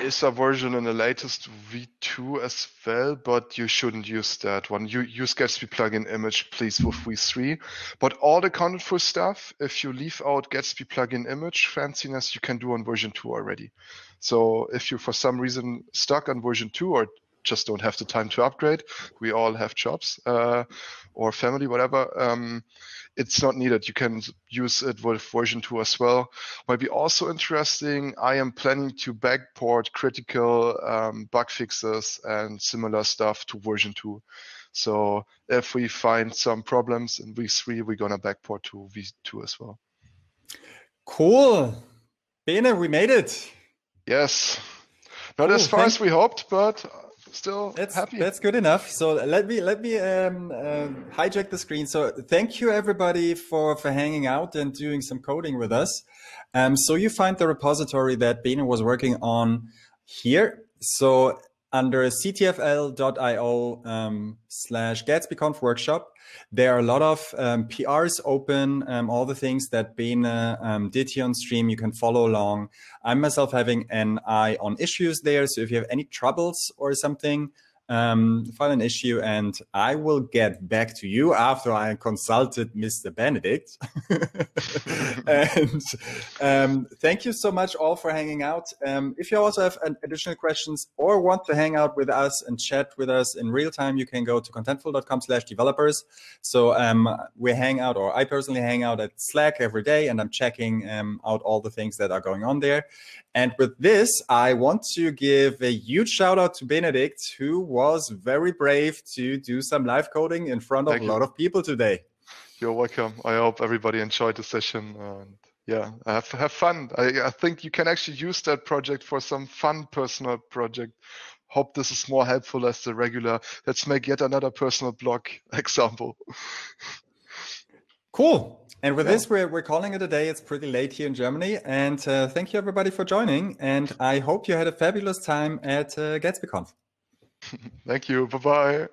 is a version in the latest V2 as well, but you shouldn't use that one. You use Gatsby plugin image, please, with V3. But all the contentful stuff, if you leave out Gatsby plugin image fanciness, you can do on version 2 already. So if you, for some reason, stuck on version 2 or just don't have the time to upgrade, we all have jobs uh, or family, whatever. Um, it's not needed. You can use it with version 2 as well. Might be also interesting. I am planning to backport critical um, bug fixes and similar stuff to version 2. So if we find some problems in V3, we're going to backport to V2 as well. Cool. Bene, we made it. Yes. Not cool. as far as we hoped, but still that's, happy. That's good enough. So let me let me um, uh, hijack the screen. So thank you everybody for for hanging out and doing some coding with us. Um, so you find the repository that Bene was working on here. So under ctfl.io um, slash GatsbyConf workshop. There are a lot of um, PRs open, um, all the things that Bene um, did here on stream. You can follow along. I'm myself having an eye on issues there. So if you have any troubles or something, um, file an issue and I will get back to you after I consulted Mr. Benedikt. and um, thank you so much all for hanging out. Um, if you also have additional questions or want to hang out with us and chat with us in real time, you can go to contentful.com slash developers. So um, we hang out, or I personally hang out at Slack every day and I'm checking um, out all the things that are going on there. And with this, I want to give a huge shout out to Benedikt, who was very brave to do some live coding in front of Thank a you. lot of people today. You're welcome. I hope everybody enjoyed the session. And yeah, have, have fun. I, I think you can actually use that project for some fun personal project. Hope this is more helpful as the regular. Let's make yet another personal blog example. Cool. And with yeah. this, we're, we're calling it a day. It's pretty late here in Germany. And uh, thank you, everybody, for joining. And I hope you had a fabulous time at uh, GatsbyConf. Thank you. Bye bye.